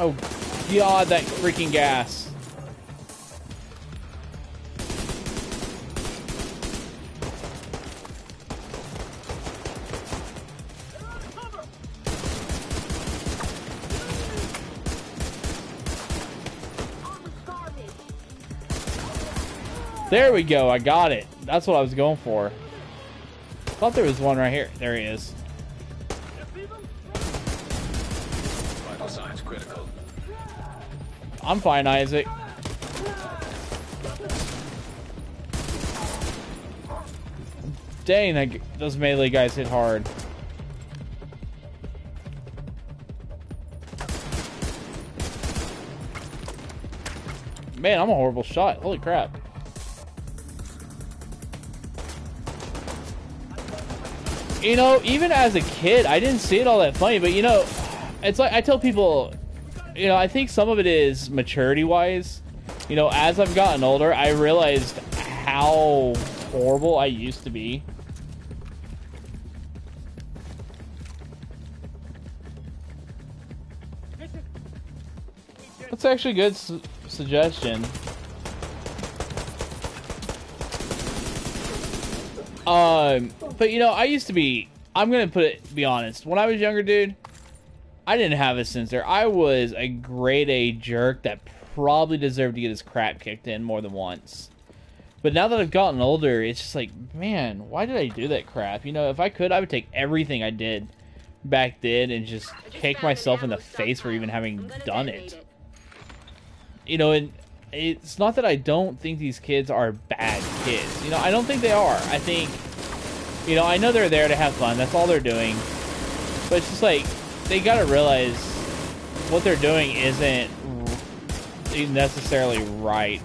Oh, God, that freaking gas. There we go, I got it. That's what I was going for. Thought there was one right here. There he is. Vital signs critical. I'm fine, Isaac. Dang, that, those melee guys hit hard. Man, I'm a horrible shot. Holy crap. You know, even as a kid, I didn't see it all that funny, but you know, it's like I tell people, you know, I think some of it is maturity wise. You know, as I've gotten older, I realized how horrible I used to be. That's actually a good su- suggestion. Um, but you know, I used to be. I'm gonna put it. Be honest. When I was younger, dude, I didn't have a sensor. I was a grade A jerk that probably deserved to get his crap kicked in more than once. But now that I've gotten older, it's just like, man, why did I do that crap? You know, if I could, I would take everything I did back then and just kick myself in the face for even having done it. You know, and it's not that I don't think these kids are bad kids. You know, I don't think they are. I think, you know, I know they're there to have fun. That's all they're doing. But it's just like, they gotta realize what they're doing isn't necessarily right.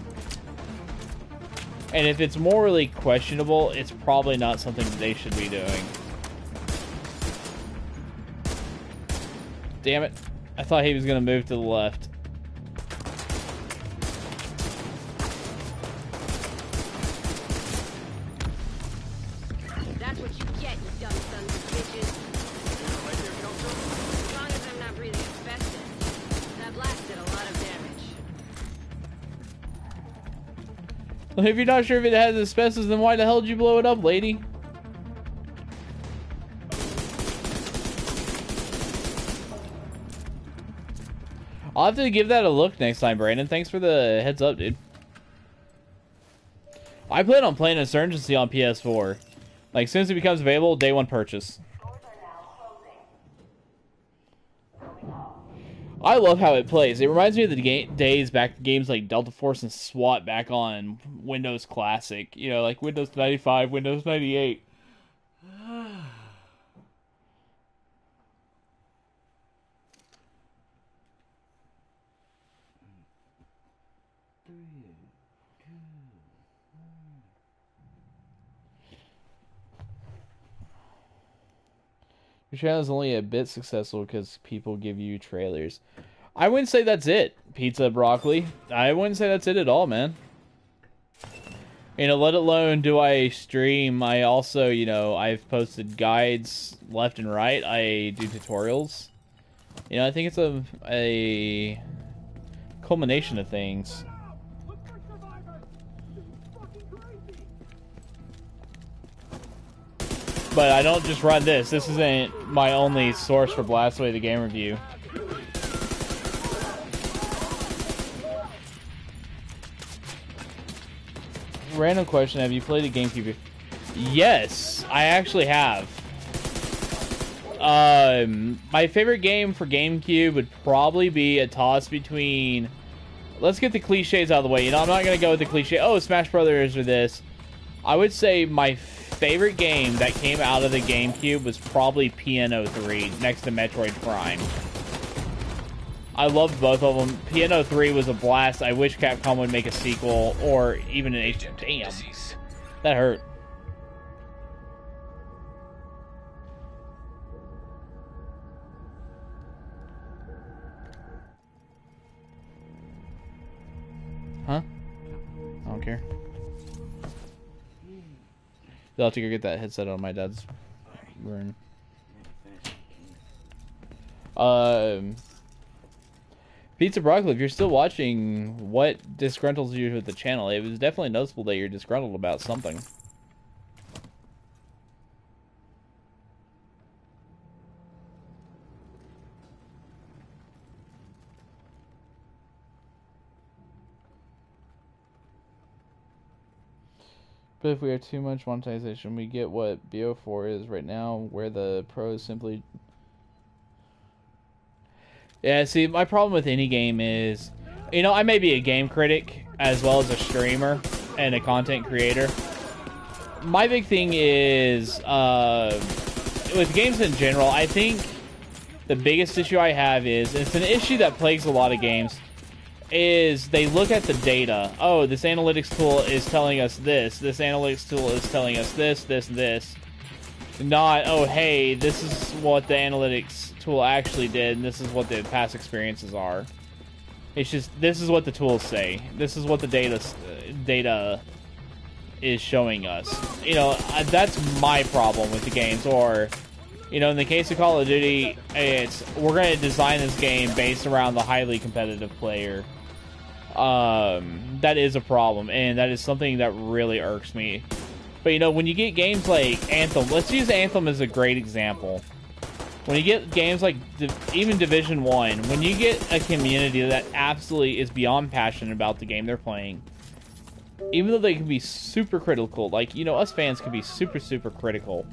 And if it's morally questionable, it's probably not something they should be doing. Damn it. I thought he was gonna move to the left. If you're not sure if it has asbestos, then why the hell did you blow it up, lady? I'll have to give that a look next time, Brandon. Thanks for the heads up, dude. I plan on playing Insurgency on PS4. Like, as soon as it becomes available, day one purchase. I love how it plays. It reminds me of the days back games like Delta Force and SWAT back on Windows Classic. You know, like Windows 95, Windows 98. Your channel is only a bit successful because people give you trailers. I wouldn't say that's it, pizza broccoli. I wouldn't say that's it at all, man. You know, let alone do I stream. I also, you know, I've posted guides left and right. I do tutorials. You know, I think it's a a culmination of things. But I don't just run this. This isn't my only source for Blastaway the Game Review. Random question, have you played the GameCube? Yes, I actually have. Um, my favorite game for GameCube would probably be a toss between... Let's get the cliches out of the way. You know, I'm not going to go with the cliche, oh, Smash Brothers or this. I would say my favorite game that came out of the GameCube was probably P.N.03 next to Metroid Prime. I loved both of them. P.N.03 was a blast. I wish Capcom would make a sequel or even an H. Damn, that hurt. Huh? I don't care. They'll have to go get that headset on my dad's room. Um, Pizza Broccoli, if you're still watching, what disgruntles you with the channel? It was definitely noticeable that you're disgruntled about something. But if we have too much monetization, we get what BO4 is right now, where the pros simply. Yeah, see, my problem with any game is, you know, I may be a game critic as well as a streamer and a content creator. My big thing is, uh, with games in general, I think the biggest issue I have is, it's an issue that plagues a lot of games, is they look at the data. Oh, this analytics tool is telling us this. This analytics tool is telling us this, this, this. Not, oh, hey, this is what the analytics tool actually did, and this is what the past experiences are. It's just, this is what the tools say. This is what the data uh, data is showing us. You know, uh, that's my problem with the games. Or, you know, in the case of Call of Duty, it's we're going to design this game based around the highly competitive player um, that is a problem, and that is something that really irks me. But you know, when you get games like Anthem, let's use Anthem as a great example. When you get games like even Division One, when you get a community that absolutely is beyond passionate about the game they're playing, even though they can be super critical, like you know, us fans can be super super critical.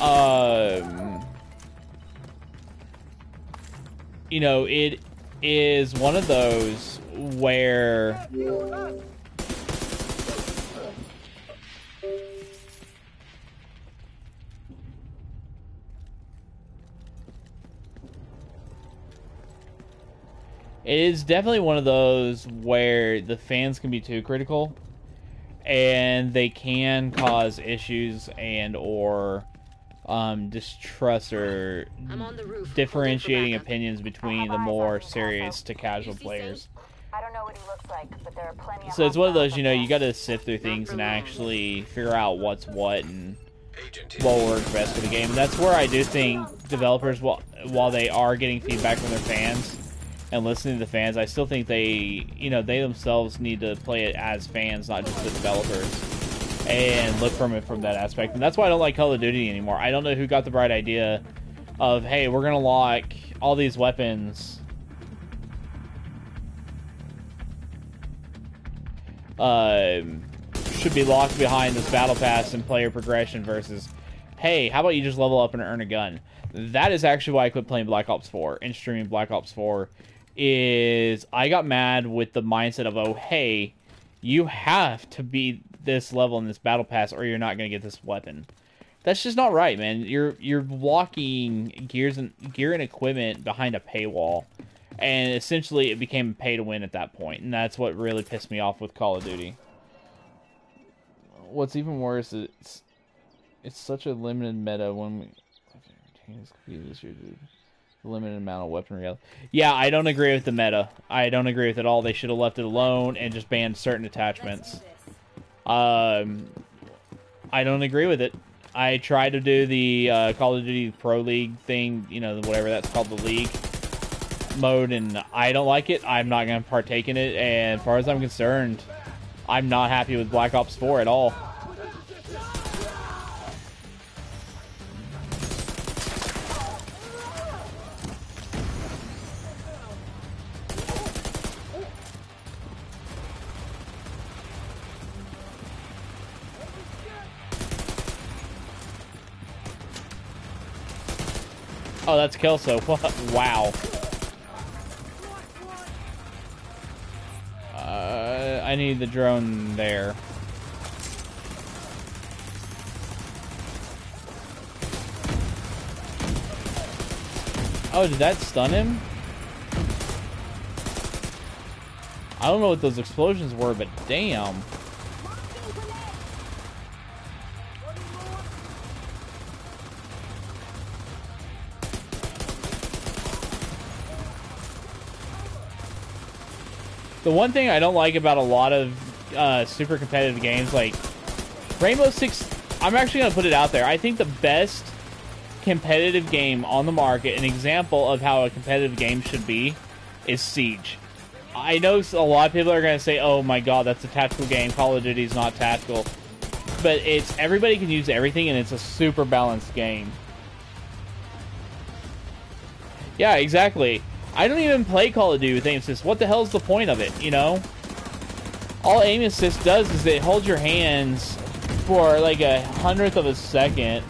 Um, you know, it is one of those where it is definitely one of those where the fans can be too critical and they can cause issues and or um, distrust or differentiating opinions between the more serious to casual players. I don't know what he looks like, but there are plenty So it's one of those, you know, you got to sift through things and actually figure out what's what and what works best for the game. And that's where I do think developers, while while they are getting feedback from their fans and listening to the fans, I still think they, you know, they themselves need to play it as fans, not just the developers, and look from it from that aspect. And that's why I don't like Call of Duty anymore. I don't know who got the bright idea of, hey, we're gonna lock all these weapons um, should be locked behind this battle pass and player progression versus, hey, how about you just level up and earn a gun? That is actually why I quit playing Black Ops 4 and streaming Black Ops 4. Is I got mad with the mindset of, oh, hey, you have to be this level in this battle pass or you're not going to get this weapon. That's just not right, man. You're you're walking gears and gear and equipment behind a paywall and essentially it became pay to win at that point, and that's what really pissed me off with Call of Duty. What's even worse is it's it's such a limited meta when we limited amount of weaponry. Yeah, I don't agree with the meta. I don't agree with it all. They should have left it alone and just banned certain attachments. Um, I don't agree with it. I tried to do the uh, Call of Duty Pro League thing, you know, whatever that's called, the league mode and I don't like it, I'm not going to partake in it. And as far as I'm concerned, I'm not happy with Black Ops 4 at all. Oh, that's Kelso. wow. Uh, I need the drone there. Oh, did that stun him? I don't know what those explosions were, but damn. The one thing I don't like about a lot of uh, super competitive games, like Rainbow Six, I'm actually going to put it out there. I think the best competitive game on the market, an example of how a competitive game should be, is Siege. I know a lot of people are going to say, oh my god, that's a tactical game. Call of Duty is not tactical. But it's everybody can use everything, and it's a super balanced game. Yeah, exactly. I don't even play Call of Duty with aim assist. What the hell is the point of it, you know? All aim assist does is it holds your hands for like a hundredth of a second.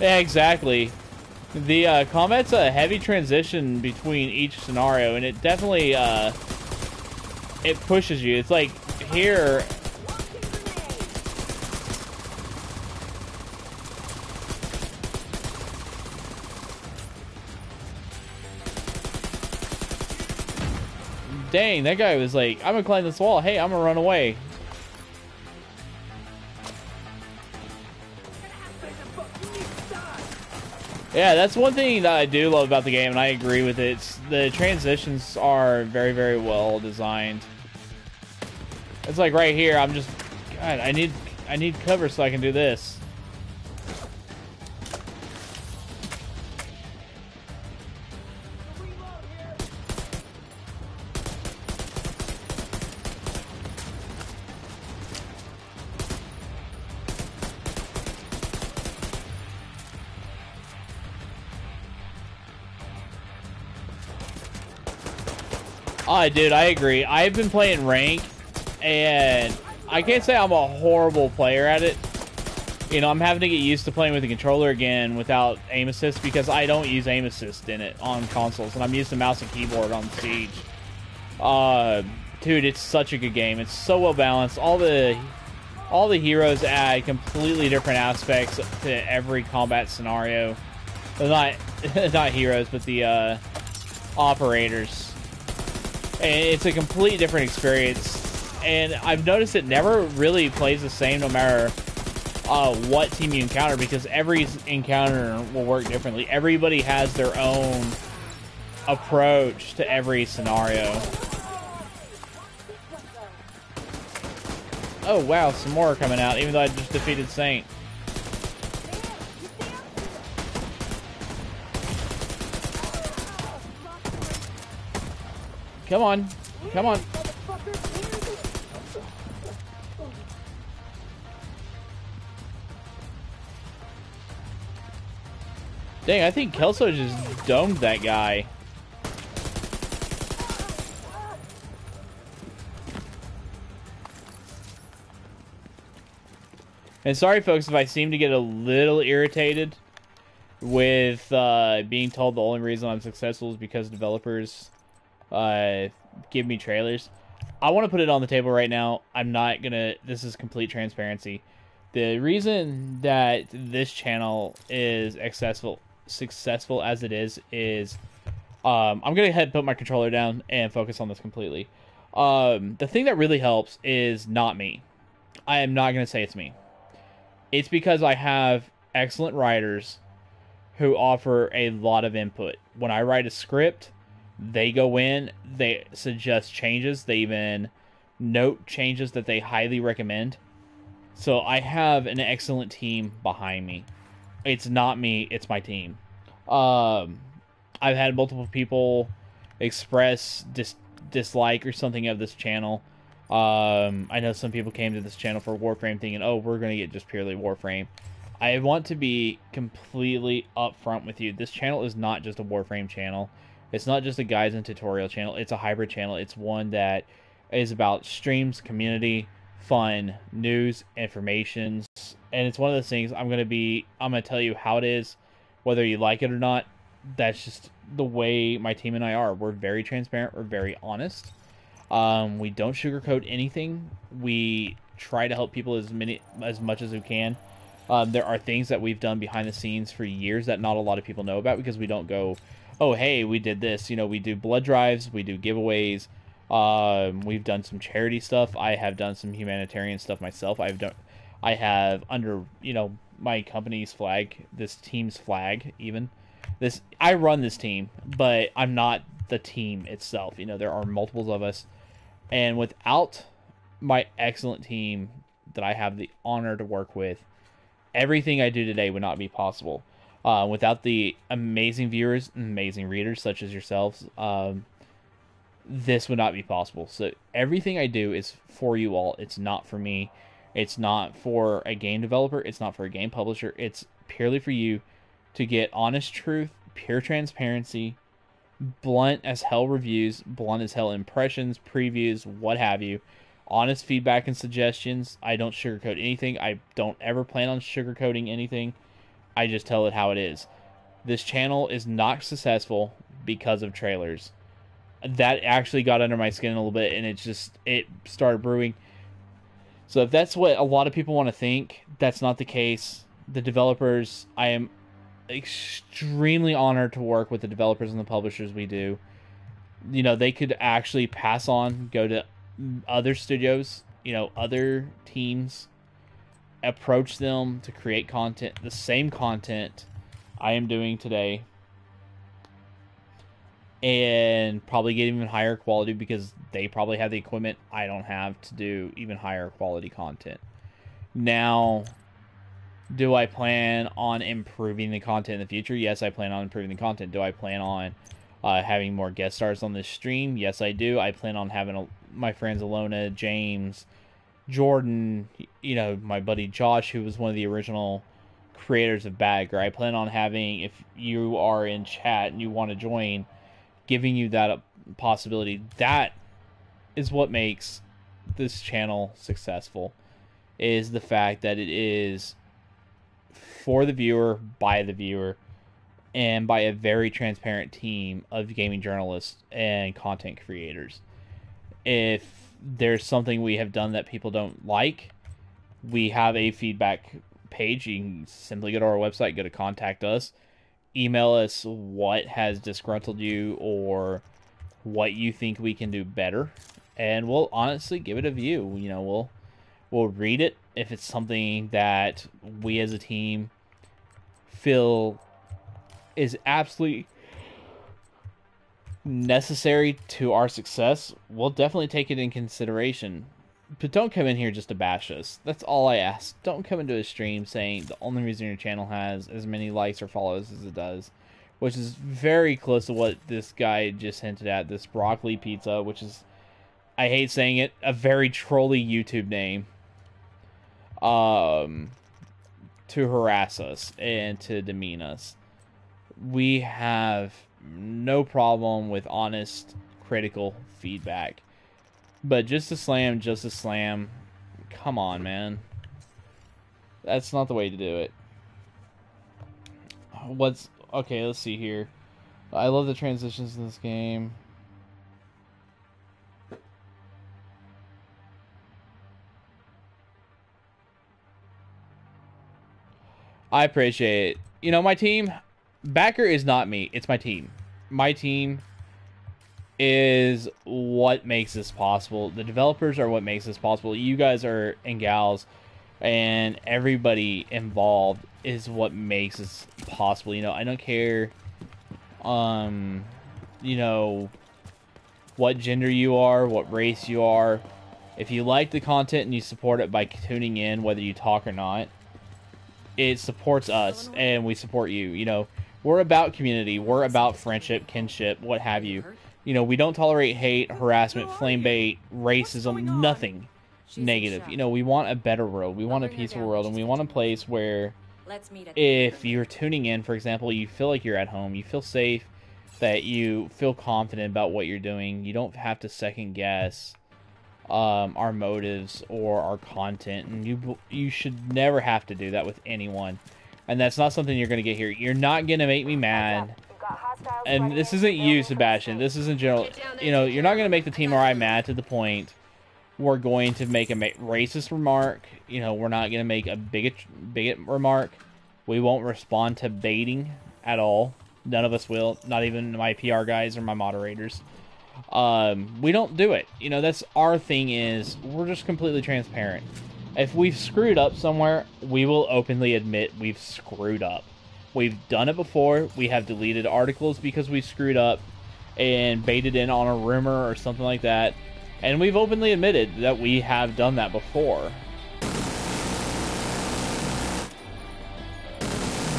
Yeah, exactly. The uh, combat's a heavy transition between each scenario, and it definitely uh, it pushes you. It's like here dang, that guy was like, I'm gonna climb this wall. Hey, I'm gonna run away. Yeah, that's one thing that I do love about the game, and I agree with it. The transitions are very, very well designed. It's like right here, I'm just, God, I need, I need cover so I can do this. Oh, dude, I agree. I've been playing rank, and I can't say I'm a horrible player at it. You know, I'm having to get used to playing with the controller again without aim assist because I don't use aim assist in it on consoles, and I'm used to mouse and keyboard on Siege. Uh, dude, it's such a good game. It's so well balanced. All the all the heroes add completely different aspects to every combat scenario. Well, not not heroes, but the uh, operators it's a complete different experience. And I've noticed it never really plays the same no matter uh, what team you encounter because every encounter will work differently. Everybody has their own approach to every scenario. Oh wow, some more are coming out, even though I just defeated Saint. Come on. Come on. Dang, I think Kelso just domed that guy. And sorry, folks, if I seem to get a little irritated with uh, being told the only reason I'm successful is because developers uh, give me trailers. I want to put it on the table right now. I'm not gonna. This is complete transparency. The reason that this channel is successful, successful as it is, is um, I'm gonna head put my controller down and focus on this completely. Um, the thing that really helps is not me. I am not gonna say it's me. It's because I have excellent writers who offer a lot of input. When I write a script, they go in, they suggest changes, they even note changes that they highly recommend. So I have an excellent team behind me. It's not me, it's my team. Um, I've had multiple people express dis- dislike or something of this channel. Um, I know some people came to this channel for Warframe thinking, oh, we're going to get just purely Warframe. I want to be completely upfront with you. This channel is not just a Warframe channel. It's not just a guides and tutorial channel. It's a hybrid channel. It's one that is about streams, community, fun, news, informations, and it's one of those things I'm gonna be. I'm gonna tell you how it is, whether you like it or not. That's just the way my team and I are. We're very transparent. We're very honest. Um, we don't sugarcoat anything. We try to help people as many as much as we can. Um, there are things that we've done behind the scenes for years that not a lot of people know about because we don't go, oh hey, we did this. You know, we do blood drives, we do giveaways. Um, we've done some charity stuff. I have done some humanitarian stuff myself. I've done, I have under you know my company's flag, this team's flag, even this. I run this team, but I'm not the team itself. You know, there are multiples of us, and without my excellent team that I have the honor to work with, everything I do today would not be possible. Uh, without the amazing viewers, amazing readers such as yourselves, um, this would not be possible. So everything I do is for you all. It's not for me. It's not for a game developer. It's not for a game publisher. It's purely for you to get honest truth, pure transparency, blunt as hell reviews, blunt as hell impressions, previews, what have you. Honest feedback and suggestions. I don't sugarcoat anything. I don't ever plan on sugarcoating anything. I just tell it how it is. This channel is not successful because of trailers. That actually got under my skin a little bit and it just it started brewing. So if that's what a lot of people want to think, that's not the case. The developers, I am extremely honored to work with the developers and the publishers we do. You know, they could actually pass on, go to other studios, you know, other teams, approach them to create content, the same content I am doing today, and probably get even higher quality because they probably have the equipment I don't have to do even higher quality content. Now, do I plan on improving the content in the future? Yes, I plan on improving the content. Do I plan on uh, having more guest stars on this stream? Yes, I do. I plan on having a, my friends Alona, James, Jordan, you know, my buddy Josh, who was one of the original creators of Bagger. I plan on having, if you are in chat and you want to join, giving you that uh, possibility. That is what makes this channel successful is the fact that it is for the viewer by the viewer and by a very transparent team of gaming journalists and content creators. If there's something we have done that people don't like, we have a feedback page. You can simply go to our website, go to contact us, email us what has disgruntled you or what you think we can do better, and we'll honestly give it a view. You know, we'll we'll read it if it's something that we as a team feel is absolutely necessary to our success, we'll definitely take it in consideration. But don't come in here just to bash us. That's all I ask. Don't come into a stream saying the only reason your channel has as many likes or follows as it does, which is very close to what this guy just hinted at. This broccoli pizza, which is, I hate saying it, a very trolly YouTube name. Um, to harass us and to demean us. We have no problem with honest, critical feedback. But just a slam, just a slam. Come on, man. That's not the way to do it. What's okay? Let's see here. I love the transitions in this game. I appreciate it. You know, my team, backer is not me. It's my team. My team is what makes this possible. The developers are what makes this possible. You guys are and gals and everybody involved is what makes this possible. You know, I don't care um you know what gender you are, what race you are. If you like the content and you support it by tuning in whether you talk or not, it supports us and we support you. You know, we're about community, we're about friendship, kinship, what have you. You know, we don't tolerate hate, harassment, flame bait, racism, nothing negative. You know, we want a better world. We want a peaceful world and we want a place where if you're tuning in, for example, you feel like you're at home, you feel safe, that you feel confident about what you're doing. You don't have to second guess um, our motives or our content, and you you should never have to do that with anyone. And that's not something you're going to get here. You're not going to make me mad. And this isn't you, Sebastian. This isn't general. You know, you're not going to make the team or I mad to the point we're going to make a racist remark. You know, we're not going to make a bigot bigot remark. We won't respond to baiting at all. None of us will. Not even my PR guys or my moderators. Um, we don't do it. You know, that's our thing. Is we're just completely transparent. If we've screwed up somewhere, we will openly admit we've screwed up. We've done it before. We have deleted articles because we screwed up and baited in on a rumor or something like that. And we've openly admitted that we have done that before.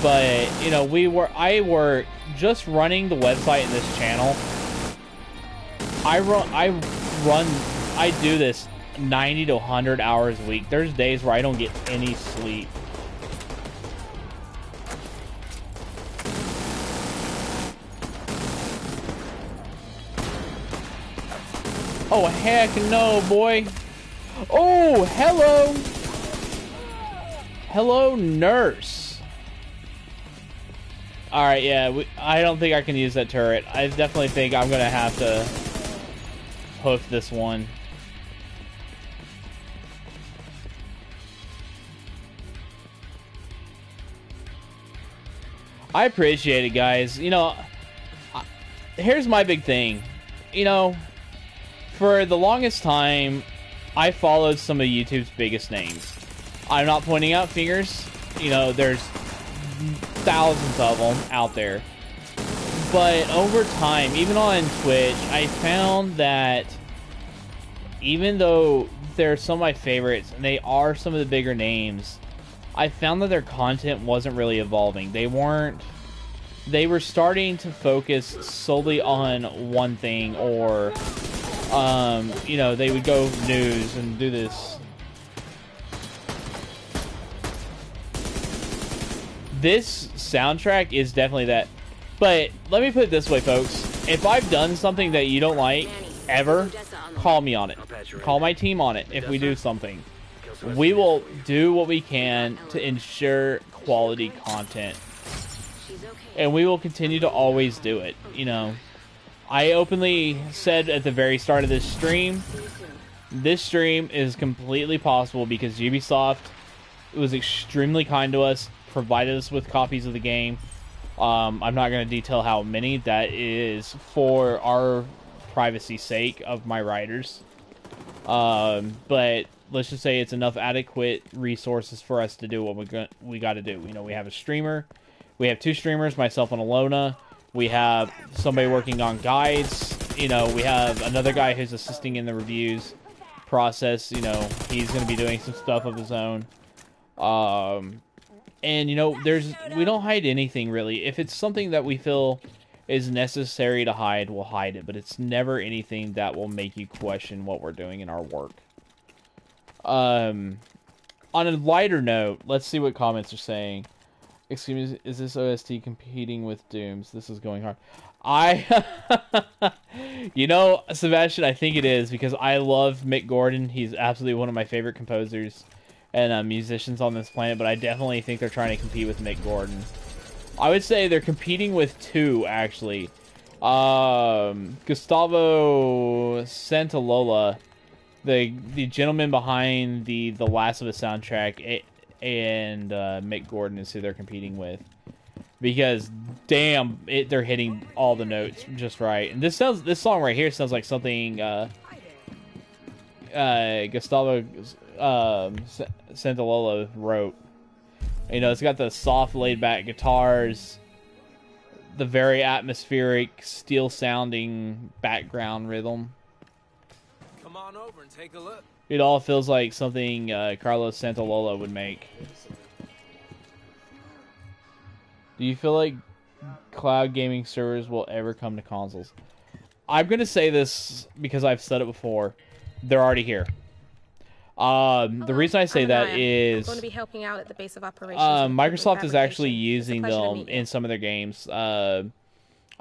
But, you know, we were I were just running the website in this channel. I run I run I do this 90 to 100 hours a week. There's days where I don't get any sleep. Oh, heck no, boy. Oh, hello. Hello, nurse. Alright, yeah, we, I don't think I can use that turret. I definitely think I'm going to have to hoof this one. I appreciate it, guys. You know, here's my big thing. You know, for the longest time, I followed some of YouTube's biggest names. I'm not pointing out fingers. You know, there's thousands of them out there. But over time, even on Twitch, I found that even though they're some of my favorites and they are some of the bigger names, I found that their content wasn't really evolving. They weren't they were starting to focus solely on one thing or um, you know, they would go news and do this. This soundtrack is definitely that. But let me put it this way, folks. If I've done something that you don't like, ever, call me on it. Call my team on it if we do something. We will do what we can to ensure quality content. And we will continue to always do it, you know. I openly said at the very start of this stream, this stream is completely possible because Ubisoft was extremely kind to us, provided us with copies of the game. Um, I'm not going to detail how many. That is for our privacy sake of my writers. Um, but let's just say it's enough adequate resources for us to do what we got we got to do. You know, we have a streamer, we have two streamers, myself and Alona. We have somebody working on guides. You know, we have another guy who's assisting in the reviews process. You know, he's going to be doing some stuff of his own. Um, and you know, there's we don't hide anything really. If it's something that we feel is necessary to hide, we'll hide it. But it's never anything that will make you question what we're doing in our work. Um, on a lighter note, let's see what comments are saying. Excuse me, is this OST competing with Dooms? This is going hard. I, you know, Sebastian, I think it is because I love Mick Gordon. He's absolutely one of my favorite composers and uh, musicians on this planet, but I definitely think they're trying to compete with Mick Gordon. I would say they're competing with two, actually. Um, Gustavo Santaolalla, the the gentleman behind the the Last of Us soundtrack, and uh, Mick Gordon is who they're competing with. Because damn, it, they're hitting all the notes just right. And this sounds this song right here sounds like something uh, uh, Gustavo um, Santaolalla wrote. You know, it's got the soft, laid-back guitars, the very atmospheric, steel-sounding background rhythm. Come on over and take a look. It all feels like something uh, Carlos Santaolalla would make. Do you feel like cloud gaming servers will ever come to consoles? I'm going to say this because I've said it before. They're already here. Um, the reason I say that is going to be helping out at the base of operations. Uh, Microsoft is actually using them in some of their games. Uh,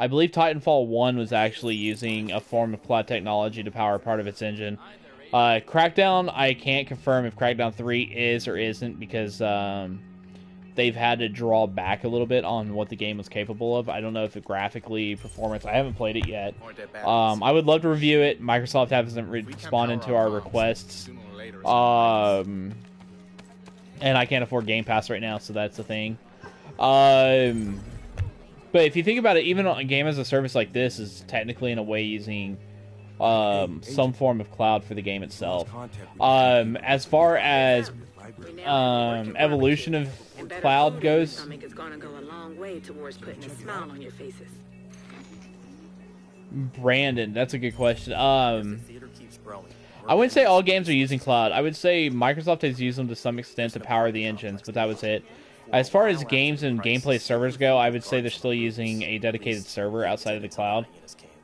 I believe Titanfall 1 was actually using a form of cloud technology to power part of its engine. Uh, Crackdown, I can't confirm if Crackdown 3 is or isn't because um, they've had to draw back a little bit on what the game was capable of. I don't know if it graphically, performance. I haven't played it yet. Um, I would love to review it. Microsoft hasn't responded to our requests. Um, and I can't afford Game Pass right now, so that's the thing. Um, but if you think about it, even a game as a service like this is technically in a way using um, some form of cloud for the game itself. Um, as far as um, evolution of cloud goes, Stomach is gonna go a long way towards putting a smile on your faces. Brandon, that's a good question. Um, I wouldn't say all games are using cloud. I would say Microsoft has used them to some extent to power the engines, but that was it. As far as games and gameplay servers go, I would say they're still using a dedicated server outside of the cloud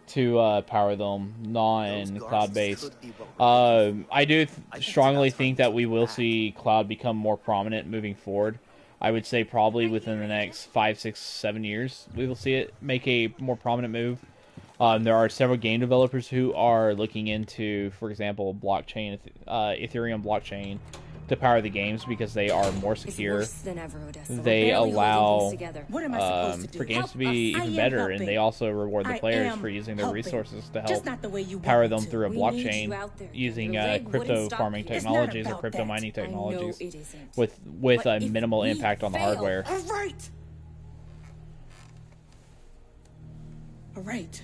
to uh, power them, non-cloud based. Um, I do th- strongly think that we will see cloud become more prominent moving forward. I would say probably within the next five, six, seven years, we will see it make a more prominent move. Um, there are several game developers who are looking into, for example, blockchain, uh, Ethereum blockchain, to power the games because they are more secure. than ever, They allow things together. What am I supposed um, for games to be even am better, and they also reward the players for using their helping. resources to Just help not the way you power want them to. through a We blockchain you out there. using uh, crypto farming you. Technologies or crypto that. mining technologies with with But a minimal we impact on the hardware. All right. All right.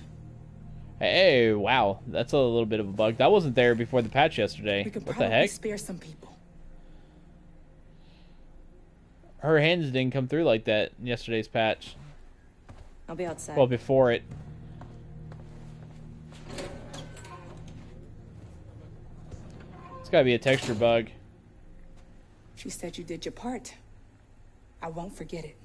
Hey, wow, that's a little bit of a bug. That wasn't there before the patch yesterday. We could What the probably heck? spare some people. Her hands didn't come through like that in yesterday's patch. I'll be outside. Well, before it. It's gotta be a texture bug. She said you did your part. I won't forget it.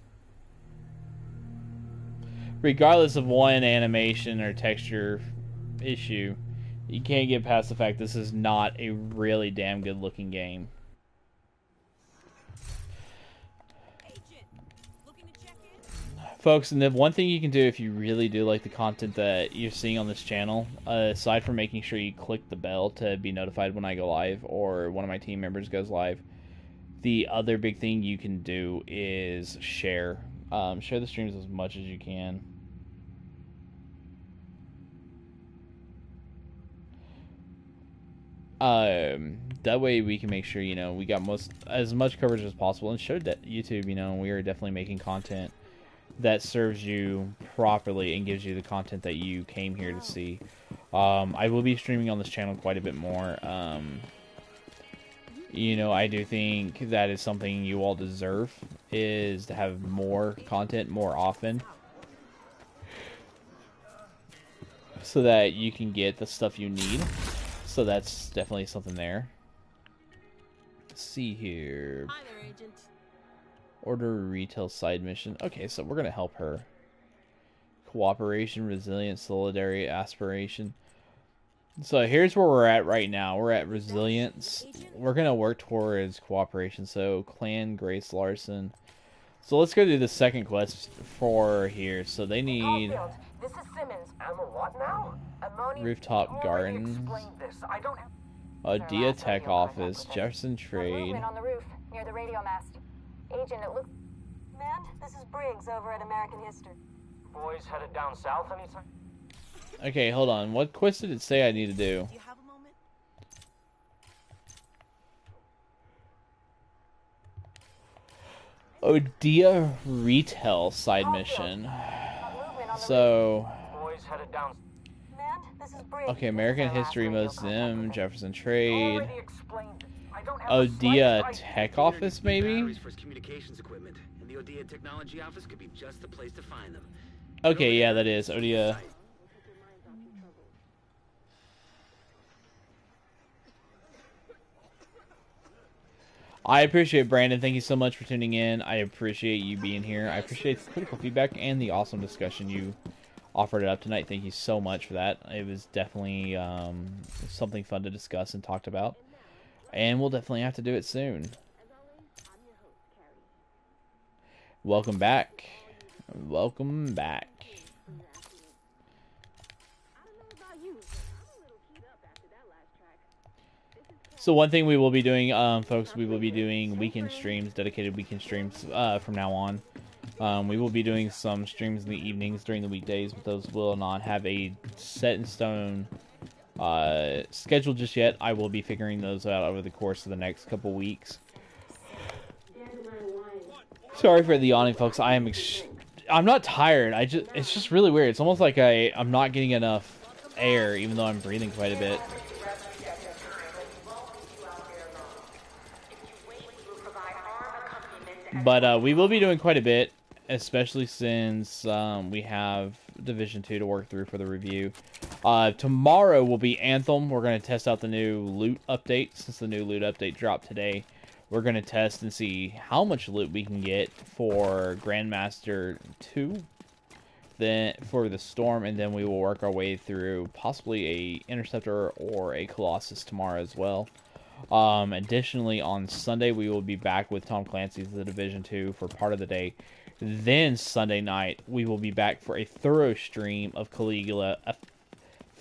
regardless of one animation or texture issue, you can't get past the fact this is not a really damn good looking game. Folks, and the one thing you can do if you really do like the content that you're seeing on this channel, uh, aside from making sure you click the bell to be notified when I go live or one of my team members goes live, the other big thing you can do is share. Um, share the streams as much as you can. um that way we can make sure you know we got most as much coverage as possible and show that youtube you know we are definitely making content that serves you properly and gives you the content that you came here to see um i will be streaming on this channel quite a bit more um you know i do think that is something you all deserve is to have more content more often so that you can get the stuff you need so that's definitely something there. Let's see here. Hi there, Agent. Order a retail side mission. Okay, so we're gonna help her. Cooperation, resilience, solidarity, aspiration. So here's where we're at right now. We're at resilience. We're gonna work towards cooperation. So clan Grace Larson. So let's go do the second quest for here. So they need this is Simmons. I'm a what now? Ammonia. rooftop gardens. This. I don't have. Odia Tech office, Jefferson Trade. On the roof near the radio mast. Agent, it looks. Man, this is Briggs over at American History. Boys headed down south anytime? Okay, hold on. What quest did it say I need to do? Odia retail side oh, mission. So, Boys headed down. Man, this is Briggs. okay, American History Museum, Jefferson Trade. Already explained it. I don't have the Odia Tech Office, maybe? Batteries for communications equipment, and the Odia Technology Office could be just the place to find them. Okay, yeah, that is Odia. I appreciate Brandon. Thank you so much for tuning in. I appreciate you being here. I appreciate the critical feedback and the awesome discussion you offered it up tonight. Thank you so much for that. It was definitely um, something fun to discuss and talked about. And we'll definitely have to do it soon. Welcome back. Welcome back. So one thing we will be doing, um, folks, we will be doing weekend streams, dedicated weekend streams uh, from now on. Um, we will be doing some streams in the evenings during the weekdays, but those will not have a set in stone uh, schedule just yet. I will be figuring those out over the course of the next couple weeks. Sorry for the yawning, folks. I am I'm not tired. I just it's just really weird. It's almost like I I'm not getting enough air, even though I'm breathing quite a bit. But uh, we will be doing quite a bit, especially since um, we have Division Two to work through for the review. Uh, tomorrow will be Anthem. We're going to test out the new loot update since the new loot update dropped today. We're going to test and see how much loot we can get for Grandmaster 2 then for the storm and then we will work our way through possibly a interceptor or a colossus tomorrow as well um, additionally on sunday we will be back with tom clancy's the division 2 for part of the day then sunday night we will be back for a thorough stream of caligula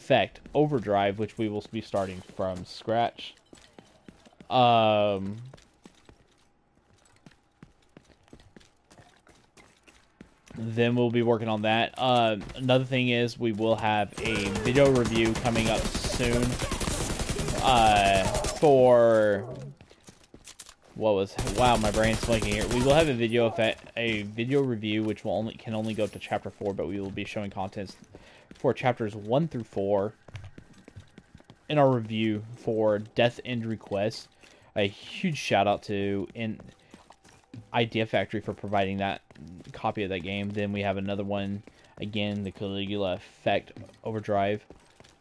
effect overdrive which we will be starting from scratch um then we'll be working on that. Uh, another thing is we will have a video review coming up soon uh, for what was wow my brain's blinking here. We will have a video effect, a video review which will only can only go up to chapter four, but we will be showing contents for chapters one through four in our review for Death End Request. A huge shout out to in Idea Factory for providing that copy of that game. Then we have another one, again, the Caligula Effect Overdrive,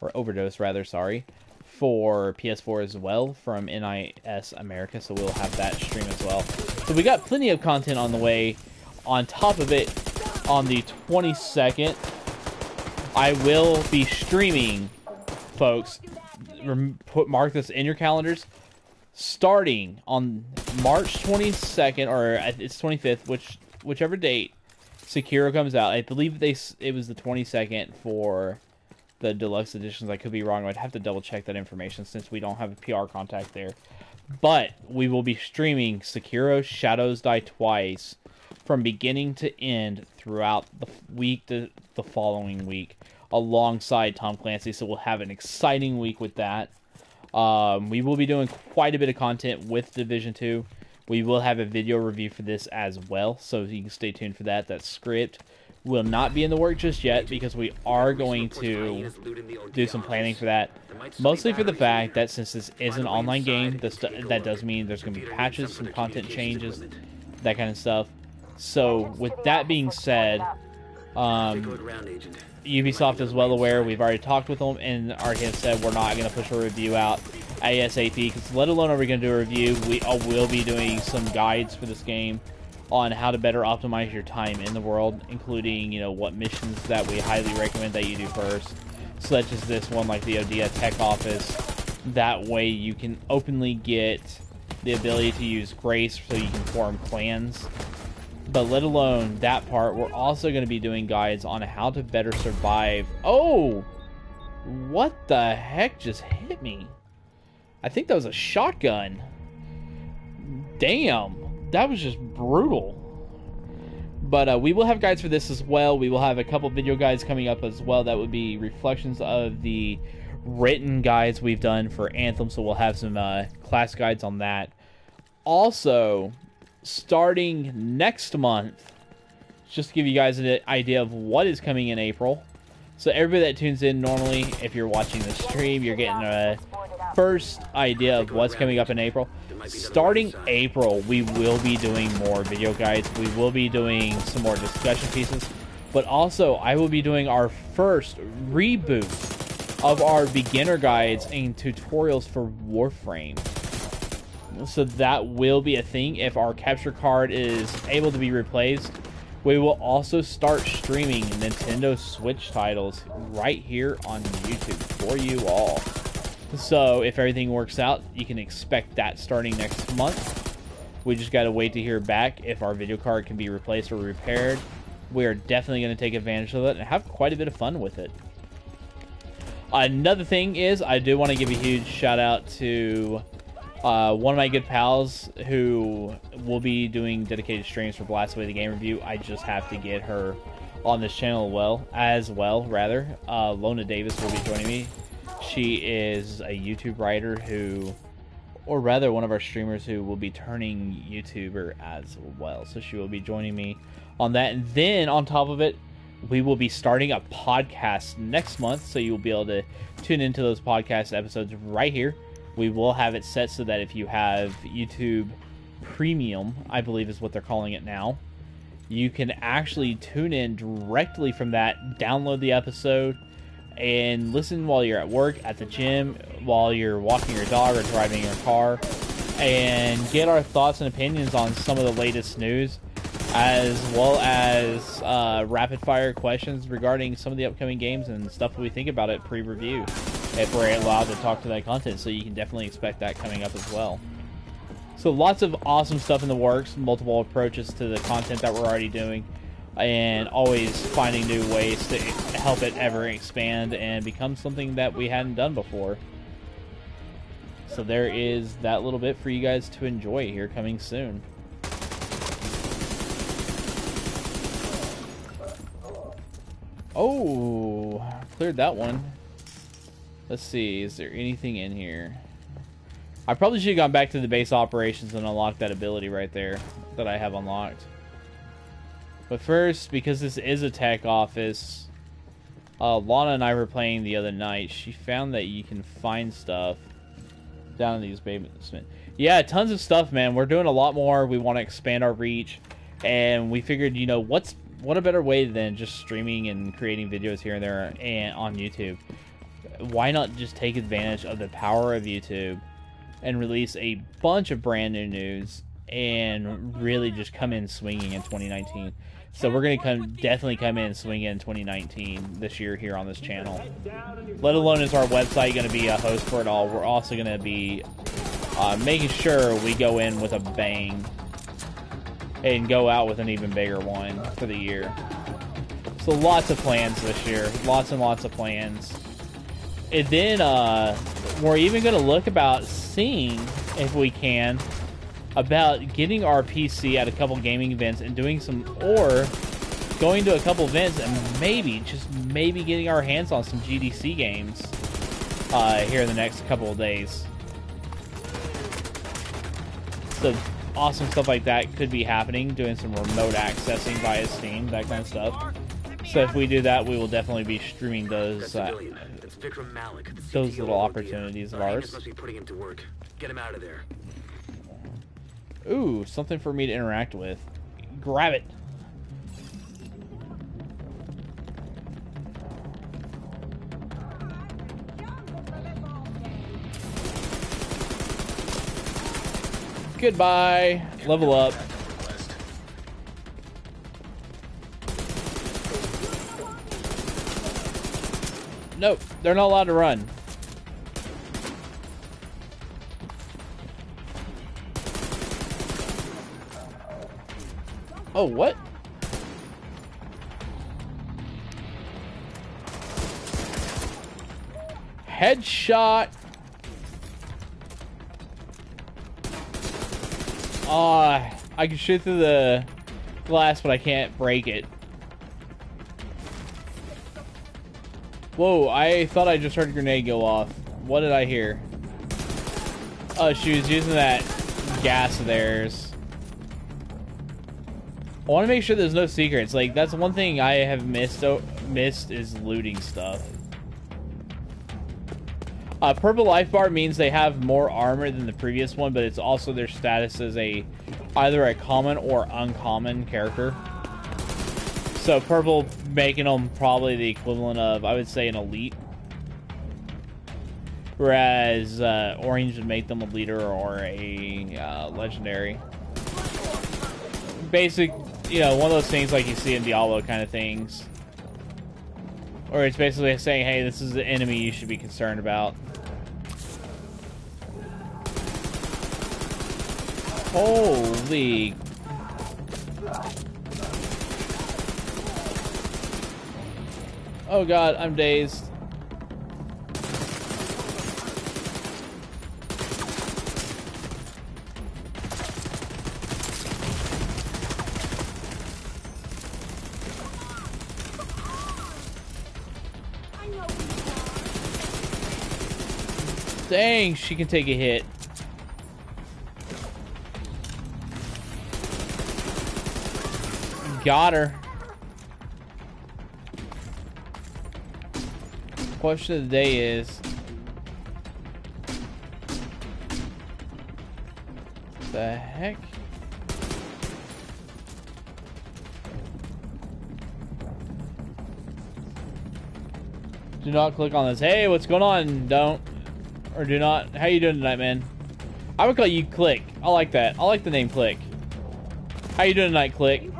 or Overdose rather, sorry, for PS4 as well from NIS America. So we'll have that stream as well. So we got plenty of content on the way. On top of it, on the 22nd, I will be streaming, folks. Put mark this in your calendars starting on March 22nd or uh, it's 25th, which whichever date Sekiro comes out. I believe they it was the 22nd for the deluxe editions. I could be wrong. I'd have to double check that information since we don't have a PR contact there. But we will be streaming Sekiro Shadows Die Twice from beginning to end throughout the week to the following week alongside Tom Clancy. So we'll have an exciting week with that. Um, we will be doing quite a bit of content with Division 2. We will have a video review for this as well, so you can stay tuned for that. That script will not be in the work just yet because we are going to do some planning for that. Mostly for the fact that since this is an online game, that does mean there's going to be patches, some content changes, that kind of stuff. So with that being said, um, Ubisoft is well aware. We've already talked with them, and already have said we're not going to push a review out ASAP. Because let alone are we going to do a review, we uh, will be doing some guides for this game on how to better optimize your time in the world, including you know what missions that we highly recommend that you do first, such as this one, like the Odia Tech Office. That way, you can openly get the ability to use Grace, so you can form clans but let alone that part, we're also going to be doing guides on how to better survive. Oh! What the heck just hit me? I think that was a shotgun. Damn. That was just brutal. But uh, we will have guides for this as well. We will have a couple video guides coming up as well. That would be reflections of the written guides we've done for Anthem. So we'll have some uh, class guides on that. Also, starting next month, just to give you guys an idea of what is coming in April. So everybody that tunes in normally, if you're watching the stream, you're getting a first idea of what's coming up in April. Starting April, we will be doing more video guides. We will be doing some more discussion pieces. But also, I will be doing our first reboot of our beginner guides and tutorials for Warframe so that will be a thing if our capture card is able to be replaced. We will also start streaming Nintendo Switch titles right here on YouTube for you all. So if everything works out, you can expect that starting next month. We just got to wait to hear back if our video card can be replaced or repaired. We are definitely going to take advantage of it and have quite a bit of fun with it. Another thing is, I do want to give a huge shout out to Uh, one of my good pals who will be doing dedicated streams for Blast Away the Game Review. I just have to get her on this channel well as well. Rather, uh, Lona Davis will be joining me. She is a YouTube writer who, or rather, one of our streamers who will be turning YouTuber as well. So she will be joining me on that, and then on top of it, we will be starting a podcast next month. So you'll be able to tune into those podcast episodes right here we will have it set so that if you have YouTube Premium, I believe is what they're calling it now, you can actually tune in directly from that, download the episode, and listen while you're at work, at the gym, while you're walking your dog or driving your car, and get our thoughts and opinions on some of the latest news, as well as uh, rapid fire questions regarding some of the upcoming games and stuff we think about it pre review if we're allowed to talk to that content. So you can definitely expect that coming up as well. So lots of awesome stuff in the works, multiple approaches to the content that we're already doing, and always finding new ways to help it ever expand and become something that we hadn't done before. So there is that little bit for you guys to enjoy here coming soon. Oh, cleared that one. Let's see, is there anything in here? I probably should have gone back to the base operations and unlocked that ability right there that I have unlocked. But first, because this is a tech office, uh, Lana and I were playing the other night. She found that you can find stuff down in these basements. Yeah, tons of stuff, man. We're doing a lot more. We want to expand our reach, and we figured, you know, what's what a better way than just streaming and creating videos here and there and on YouTube why not just take advantage of the power of YouTube and release a bunch of brand new news and really just come in swinging in 2019. So we're gonna come definitely come in swinging in 2019 this year here on this channel. Let alone is our website gonna be a host for it all. We're also gonna be uh, making sure we go in with a bang and go out with an even bigger one for the year. So lots of plans this year, lots and lots of plans and then uh, we're even going to look about seeing if we can about getting our PC at a couple gaming events and doing some or going to a couple events and maybe just maybe getting our hands on some GDC games uh, here in the next couple of days. So awesome stuff like that could be happening, doing some remote accessing via Steam, that kind of stuff. So if we do that, we will definitely be streaming those uh, those little opportunities of ours. Must be putting him to work. Get him out of there. Ooh, something for me to interact with. Grab it. Goodbye. Level up. Nope, they're not allowed to run. Oh, what? Headshot. Ah, uh, I can shoot through the glass, but I can't break it. Whoa, I thought I just heard a grenade go off. What did I hear? Oh, she was using that gas of theirs. I want to make sure there's no secrets. Like, that's one thing I have missed oh, missed is looting stuff. Uh, purple life bar means they have more armor than the previous one, but it's also their status as a either a common or uncommon character. So purple making them probably the equivalent of, I would say, an elite. Whereas uh, orange would make them a leader or a uh, legendary. Basic, you know, one of those things like you see in Diablo kind of things. Or it's basically saying, hey, this is the enemy you should be concerned about. Holy Oh god, I'm dazed. Dang, she can take a hit. Got her. Question of the day is the heck? Do not click on this. Hey, what's going on? Don't. Or do not. How you doing tonight, man? I would call you Click. I like that. I like the name Click. How you doing tonight, Click?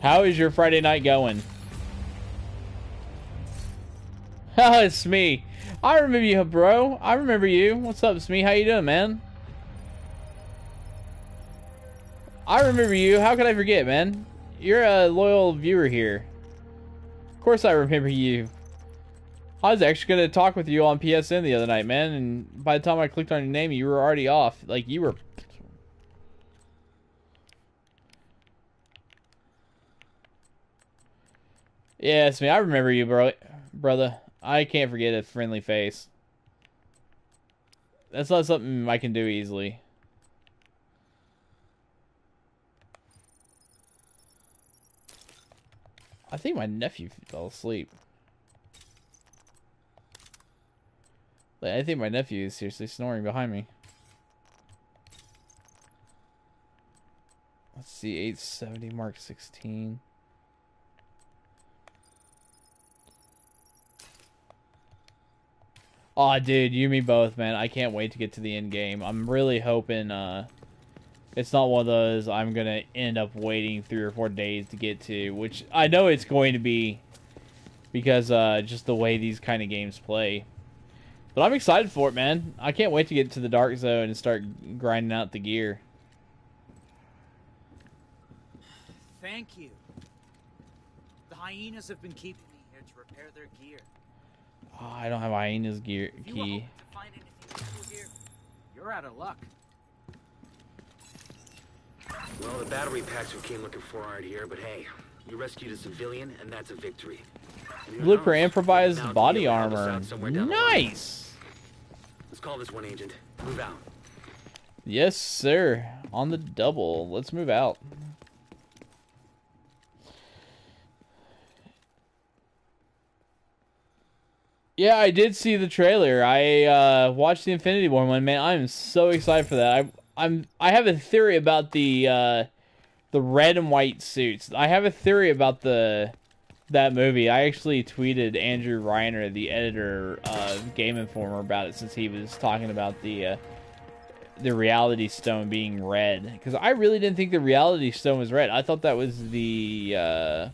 How is your Friday night going? Oh, it's me. I remember you, bro. I remember you. What's up, Smee? How you doing, man? I remember you. How could I forget, man? You're a loyal viewer here. Of course I remember you. I was actually going to talk with you on PSN the other night, man, and by the time I clicked on your name, you were already off. Like, you were... Yeah, it's me. I remember you, bro. Brother. I can't forget a friendly face. That's not something I can do easily. I think my nephew fell asleep. I think my nephew is seriously snoring behind me. Let's see, 870 Mark 16. Oh, dude, you me both, man. I can't wait to get to the end game. I'm really hoping uh, it's not one of those I'm going to end up waiting three or four days to get to, which I know it's going to be because uh, just the way these kind of games play. But I'm excited for it, man. I can't wait to get to the dark zone and start grinding out the gear. Thank you. The hyenas have been keeping me here to repair their gear. Oh, I don't have Hyena's gear key. hope to find anything useful here, you're out of luck. Well, the battery packs we came looking for aren't here, but hey, you rescued a civilian, and that's a victory. And who Look for improvised Now body be able to help us armor. out somewhere down the line. Nice. Let's call this one agent. Move out. Yes, sir. On the double. Let's move out. Yeah, I did see the trailer. I uh, watched the Infinity War one. Man, I'm so excited for that. I, I'm. I have a theory about the uh, the red and white suits. I have a theory about the that movie. I actually tweeted Andrew Reiner, the editor of Game Informer, about it since he was talking about the uh, the Reality Stone being red. Because I really didn't think the Reality Stone was red. I thought that was the uh,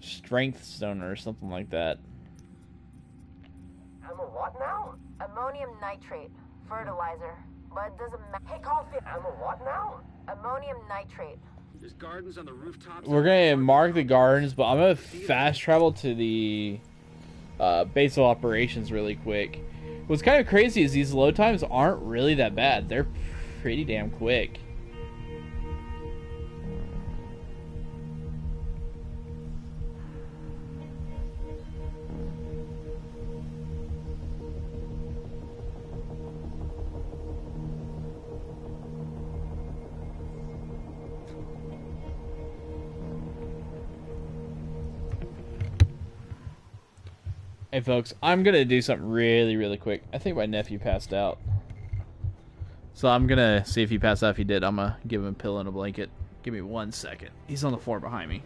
Strength Stone or something like that. I'm a what now? Ammonium nitrate, fertilizer. But doesn't matter. Hey, coffee. I'm a what now? Ammonium nitrate. There's gardens on the rooftops. We're gonna mark the gardens, but I'm gonna fast travel to the uh, base of operations really quick. What's kind of crazy is these load times aren't really that bad. They're pretty damn quick. Hey folks, I'm gonna do something really, really quick. I think my nephew passed out. So I'm gonna see if he passed out. If he did, I'm gonna give him a pillow and a blanket. Give me one second. He's on the floor behind me.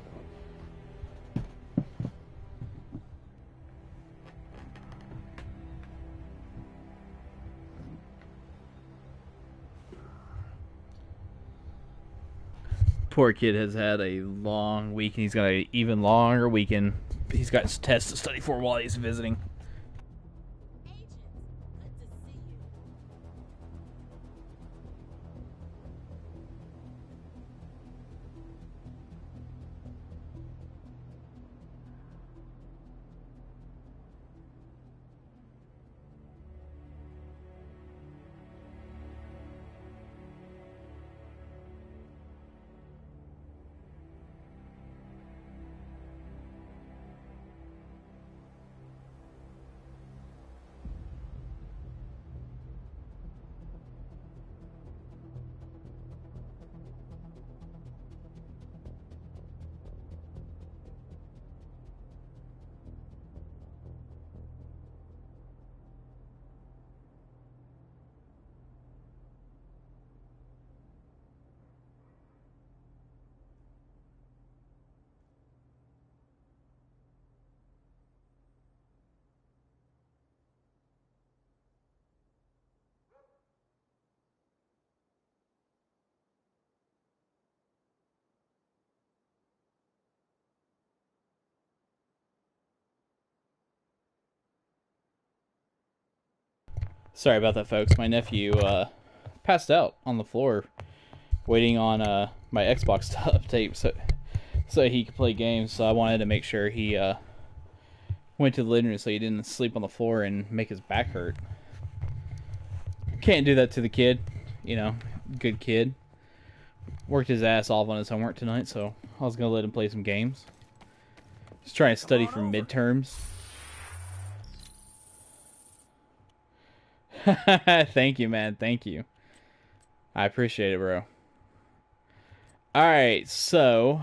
Poor kid has had a long week and he's got an even longer weekend. He's got tests to study for while he's visiting. Sorry about that, folks. My nephew uh, passed out on the floor, waiting on uh, my Xbox to update so so he could play games. So I wanted to make sure he uh, went to the living room so he didn't sleep on the floor and make his back hurt. Can't do that to the kid, you know, good kid. Worked his ass off on his homework tonight, so I was gonna let him play some games. Just trying to study for midterms. Thank you, man. Thank you. I appreciate it, bro. Alright, so.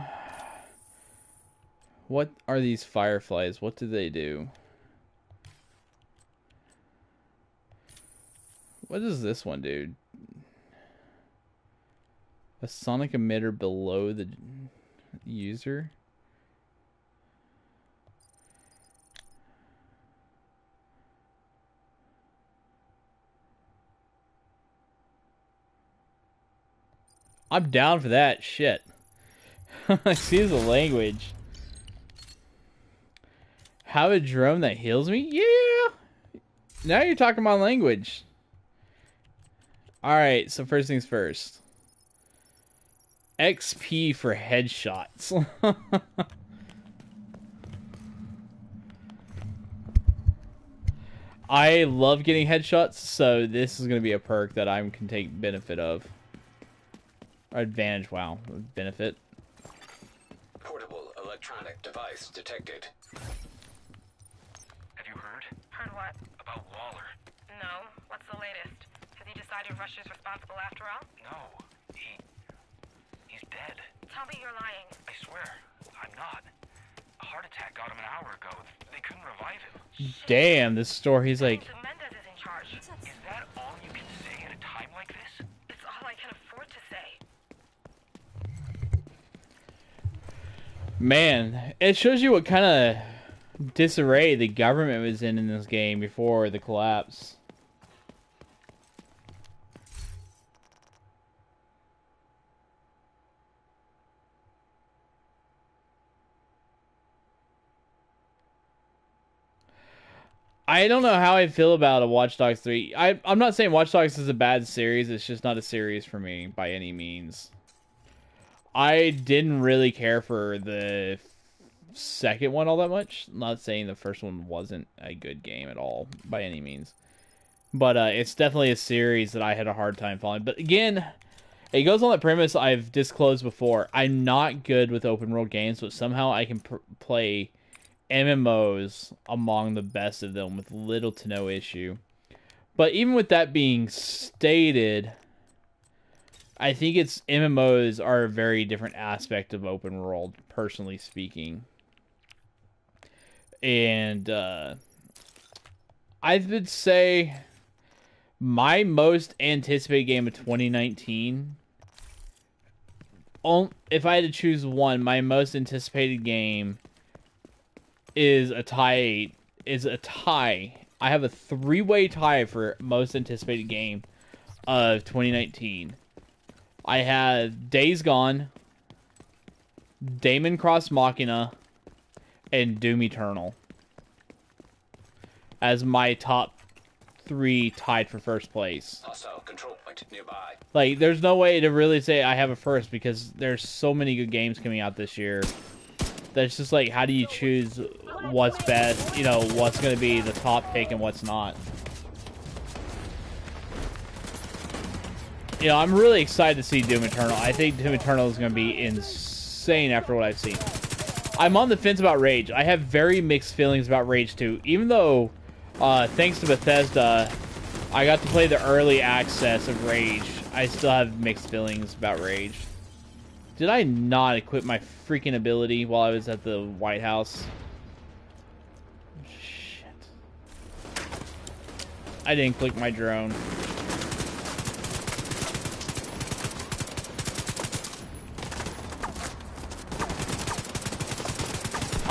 What are these fireflies? What do they do? What does this one do? A sonic emitter below the user? I'm down for that. Shit. Excuse the language. Have a drone that heals me? Yeah. Now you're talking my language. Alright, so first things first. XP for headshots. I love getting headshots, so this is going to be a perk that I can take benefit of. Advantage, wow. Benefit. Portable electronic device detected. Have you heard? Heard what? About Waller. No. What's the latest? Have you decided Russia's responsible after all? No. He... He's dead. Tell me you're lying. I swear. I'm not. A heart attack got him an hour ago. They couldn't revive him. Damn, this story, he's like... Man, it shows you what kind of disarray the government was in in this game before the collapse. I don't know how I feel about a Watch Dogs 3. I, I'm not saying Watch Dogs is a bad series, it's just not a series for me by any means. I didn't really care for the second one all that much. Not saying the first one wasn't a good game at all by any means. But uh, it's definitely a series that I had a hard time following. But again, it goes on the premise I've disclosed before. I'm not good with open world games, but somehow I can pr- play MMOs among the best of them with little to no issue. But even with that being stated, I think it's MMOs are a very different aspect of open world, personally speaking. And uh, I would say my most anticipated game of 2019. If I had to choose one, my most anticipated game is a tie. Is a tie. I have a three-way tie for most anticipated game of 2019. I have Days Gone, Daemon Cross Machina, and Doom Eternal as my top three tied for first place. Hostile control point nearby. Like, there's no way to really say I have a first because there's so many good games coming out this year. That's just like, how do you choose what's best? You know, what's going to be the top pick and what's not. You know, I'm really excited to see Doom Eternal. I think Doom Eternal is going to be insane after what I've seen. I'm on the fence about Rage. I have very mixed feelings about Rage 2. Even though, uh, thanks to Bethesda, I got to play the early access of Rage, I still have mixed feelings about Rage. Did I not equip my freaking ability while I was at the White House? Shit. I didn't click my drone.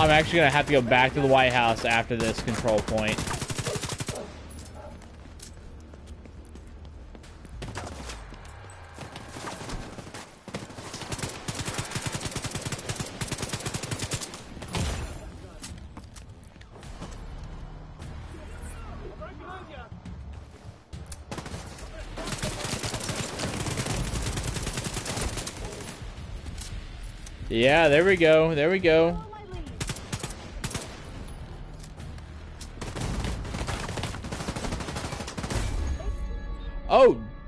I'm actually gonna have to go back to the White House after this control point. Yeah, there we go. There we go.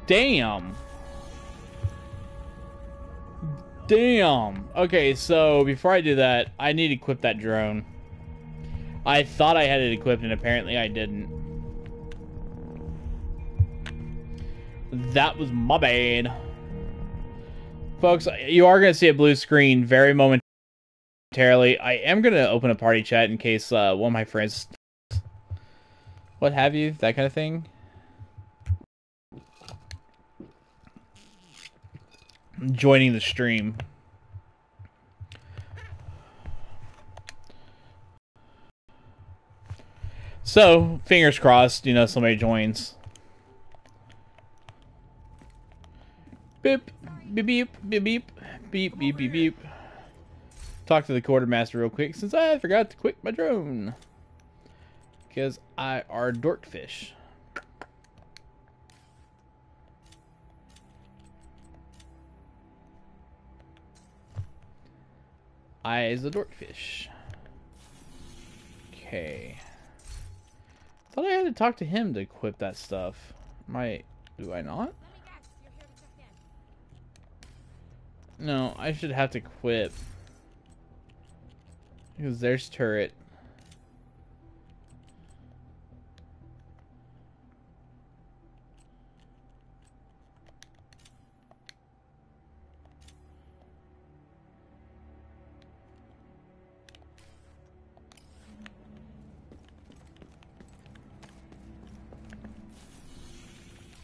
Damn. Damn. Okay, so before I do that, I need to equip that drone. I thought I had it equipped, and apparently I didn't. That was my bad. Folks, you are going to see a blue screen very momentarily. I am going to open a party chat in case uh, one of my friends... What have you, that kind of thing. Joining the stream. So, fingers crossed, you know, somebody joins. Beep, beep, beep, beep, beep, beep, beep, beep, beep. Talk to the quartermaster real quick since I forgot to quit my drone. Because I are dorkfish. I is the dorkfish. Okay. Thought I had to talk to him to equip that stuff. Might do I not? No, I should have to equip. Because there's turret.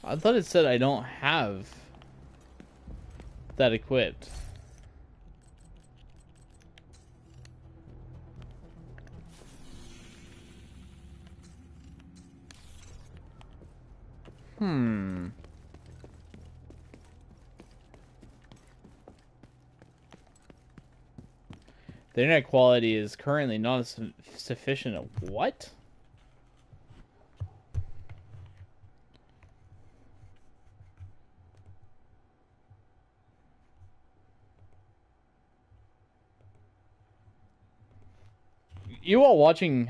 I thought it said I don't have that equipped. Hmm. The internet quality is currently not sufficient. What? you all watching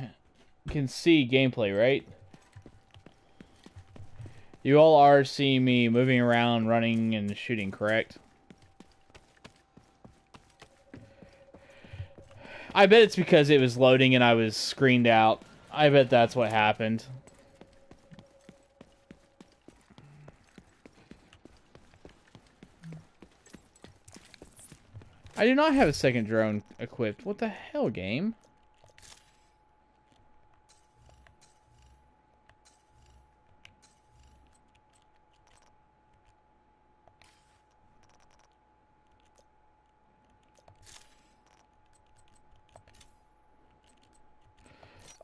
can see gameplay, right? You all are seeing me moving around, running, and shooting, correct? I bet it's because it was loading and I was screened out. I bet that's what happened. I do not have a second drone equipped. What the hell, game?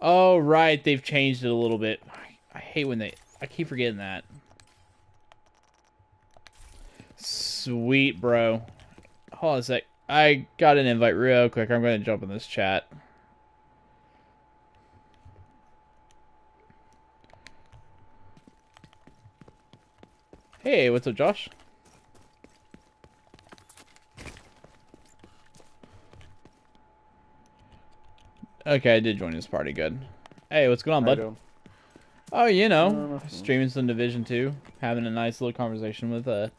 Oh, right. They've changed it a little bit. I hate when they... I keep forgetting that. Sweet, bro. Hold on a sec. I got an invite real quick. I'm going to jump in this chat. Hey, what's up, Josh? Okay, I did join this party. Good. Hey, what's going on, bud? Oh, you know, streaming some Division 2, having a nice little conversation with a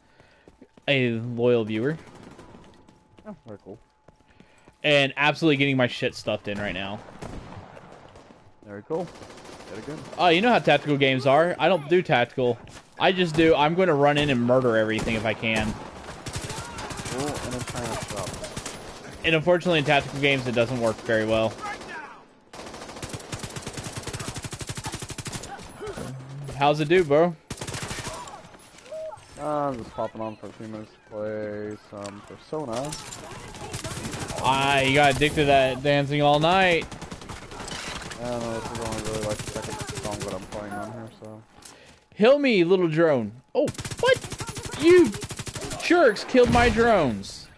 a loyal viewer. Oh, very cool. And absolutely getting my shit stuffed in right now. Very cool. Oh, you know how tactical games are. I don't do tactical. I just do. I'm going to run in and murder everything if I can. And unfortunately, in tactical games, it doesn't work very well. How's it do, bro? Uh, I'm just popping on for a few minutes to play some Persona. Ah, you got addicted to that dancing all night. I don't know, this is only really like the second song that I'm playing on here, so. Heal me, little drone. Oh, what? You jerks killed my drones.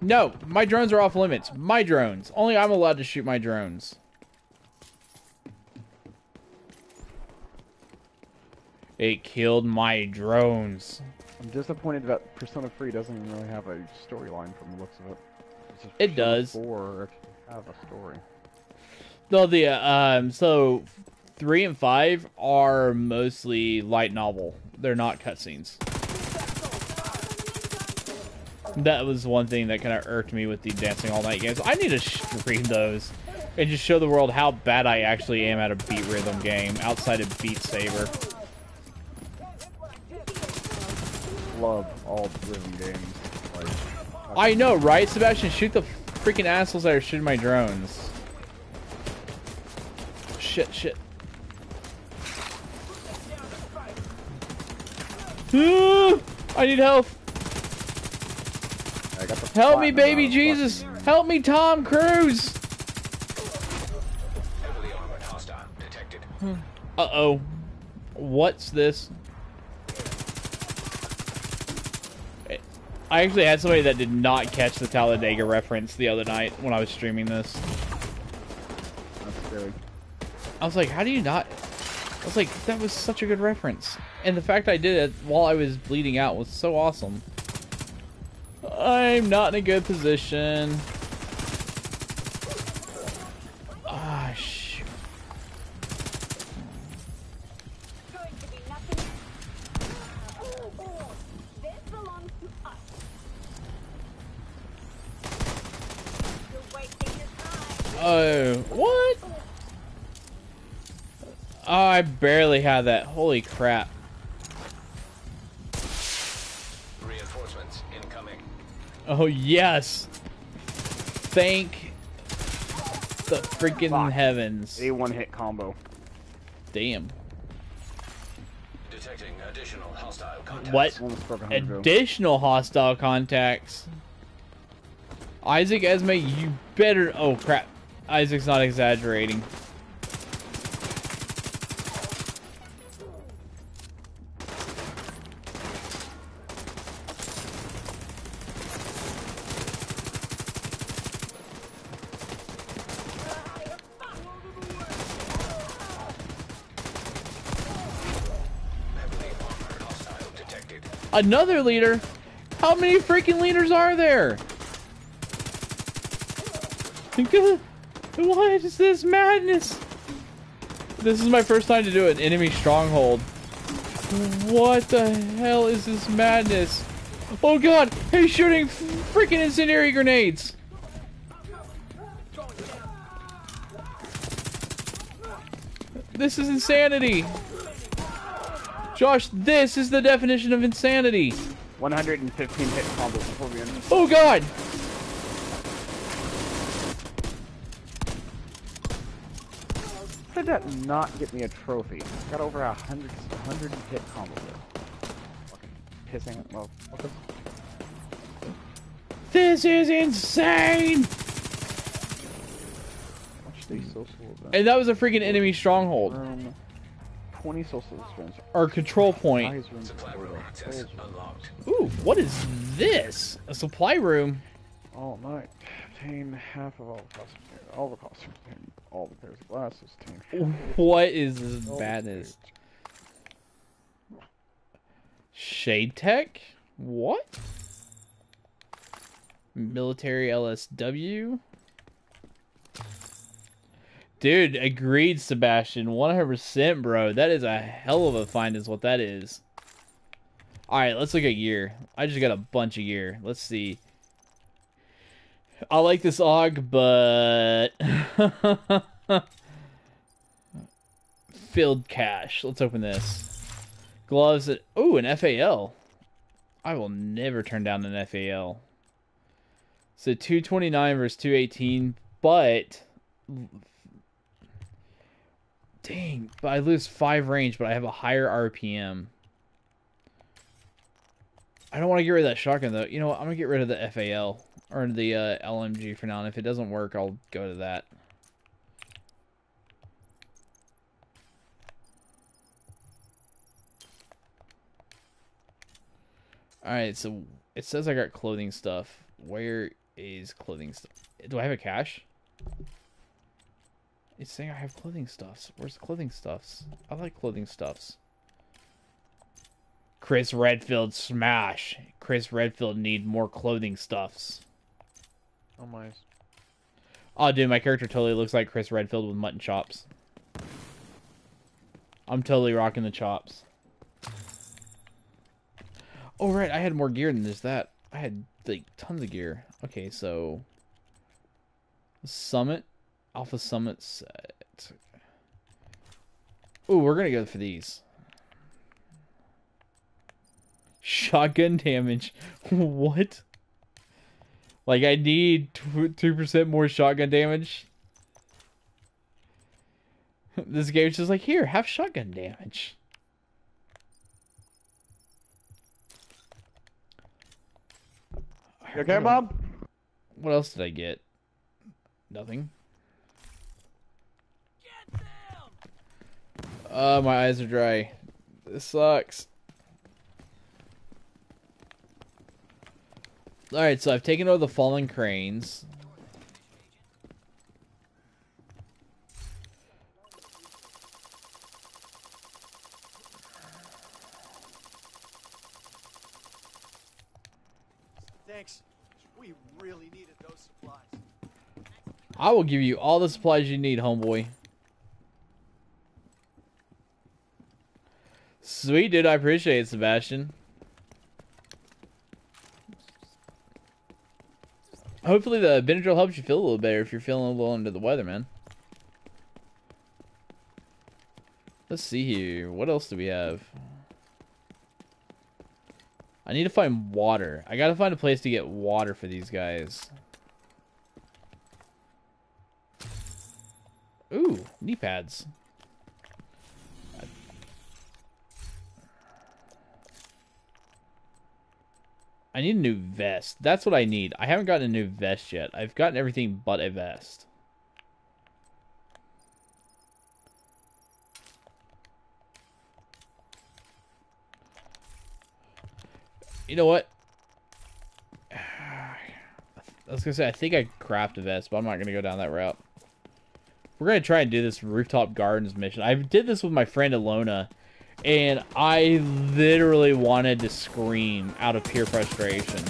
No, my drones are off limits. My drones. Only I'm allowed to shoot my drones. It killed my drones. I'm disappointed that Persona 3 doesn't even really have a storyline from the looks of it. It does. 4 if you have a story. No, the uh, um, so three and five are mostly light novel. They're not cutscenes. That was one thing that kind of irked me with the Dancing All Night games. I need to stream those and just show the world how bad I actually am at a beat rhythm game outside of Beat Saber. Love all rhythm games. Like, I know, right, Sebastian? Shoot the freaking assholes that are shooting my drones. Shit, shit. I need help. I got the Help me, baby Jesus! Help me, Tom Cruise! Heavily armored hostile detected. Uh oh. What's this? I actually had somebody that did not catch the Talladega reference the other night when I was streaming this. That's scary. I was like, how do you not? I was like, that was such a good reference. And the fact I did it while I was bleeding out was so awesome. I'm not in a good position. Ah, shoot. Oh, what? Oh, I barely had that. Holy crap. Reinforcements incoming. Oh, yes. Thank the freaking heavens. A one hit combo. Damn. Detecting additional hostile contacts. What? Almost broke a hundred ago. Additional hostile contacts. Isaac Esme, you better. Oh, crap. Isaac's not exaggerating. Another leader? How many freaking leaders are there? What is this madness? This is my first time to do an enemy stronghold. What the hell is this madness? Oh god, he's shooting freaking incendiary grenades. This is insanity. Josh, this is the definition of insanity. 115 hit combo before we end. Oh god! Did that not get me a trophy? Got over a hundred, hundred hit combo there. Fucking pissing well. What This is insane! Watch these social events. And that was a freaking enemy stronghold. Room, 20 social events. Or control point. Eyes room unlocked. Ooh, what is this? A supply room. All night. Obtain half of all the costs. All the costs. Obtain all the pairs of glasses. Obtain What is this badness? Shade Tech? What? Military LSW? Dude, agreed, Sebastian. 100%, bro. That is a hell of a find, is what that is. Alright, let's look at gear. I just got a bunch of gear. Let's see. I like this AUG, but... Filled cache. Let's open this. Gloves. Oh, an FAL. I will never turn down an FAL. So 229 versus 218, but dang, but I lose five range, but I have a higher RPM. I don't want to get rid of that shotgun though. You know what? I'm gonna get rid of the FAL or the uh, LMG for now. And if it doesn't work, I'll go to that. Alright, so it says I got clothing stuff. Where is clothing stuff? Do I have a cache? It's saying I have clothing stuffs. Where's clothing stuffs? I like clothing stuffs. Chris Redfield smash. Chris Redfield need more clothing stuffs. Oh my. Oh, dude, my character totally looks like Chris Redfield with mutton chops. I'm totally rocking the chops. Oh, right, I had more gear than just that. I had, like, tons of gear. Okay, so... Summit. Alpha Summit set. Ooh, we're gonna go for these. Shotgun damage. what? Like, I need 2% more shotgun damage? this game's just like, here, have shotgun damage. You okay, Bob? What else did I get? Nothing. Get Uh, my eyes are dry. This sucks. Alright, so I've taken over the fallen cranes. Thanks. We really needed those supplies. I will give you all the supplies you need, homeboy. Sweet, dude. I appreciate it, Sebastian. Hopefully the Benadryl helps you feel a little better if you're feeling a little under the weather, man. Let's see here. What else do we have? I need to find water. I gotta find a place to get water for these guys. Ooh, knee pads. I need a new vest. That's what I need. I haven't gotten a new vest yet. I've gotten everything but a vest. You know what? I was gonna say I think I craft a vest, but I'm not gonna go down that route. We're gonna try and do this rooftop gardens mission. I did this with my friend Alona, and I literally wanted to scream out of pure frustration.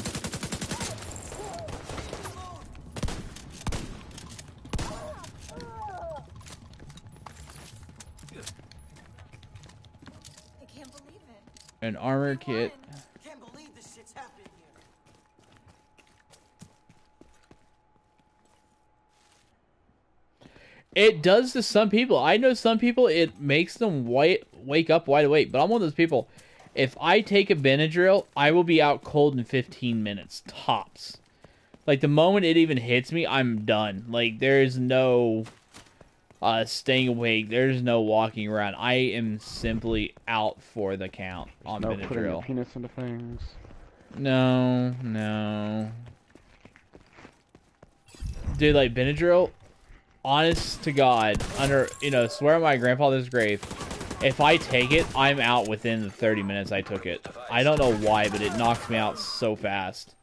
I can't believe it. An armor kit. Can't believe this shit's happening here. It does to some people. I know some people it makes them white, wake up wide awake, but I'm one of those people. If I take a Benadryl, I will be out cold in 15 minutes tops. Like the moment it even hits me, I'm done. Like there's no uh, staying awake. There's no walking around. I am simply out for the count on no putting your Benadryl. penis into things. No, no. Dude, like Benadryl, honest to God, under you know, swear on my grandfather's grave, if I take it, I'm out within the 30 minutes I took it. I don't know why, but it knocks me out so fast.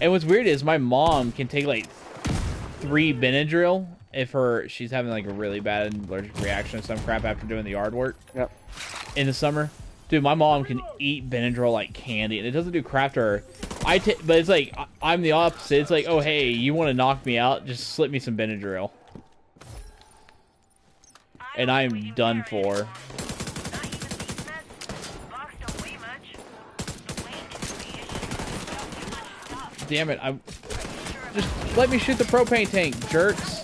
And what's weird is my mom can take like three Benadryl if her she's having like a really bad allergic reaction or some crap after doing the yard work. Yep. In the summer, dude, my mom can eat Benadryl like candy, and it doesn't do crap to her. I but it's like I'm the opposite. It's like, oh hey, you want to knock me out? Just slip me some Benadryl, and I am done for. Damn it! I just let me shoot the propane tank, jerks.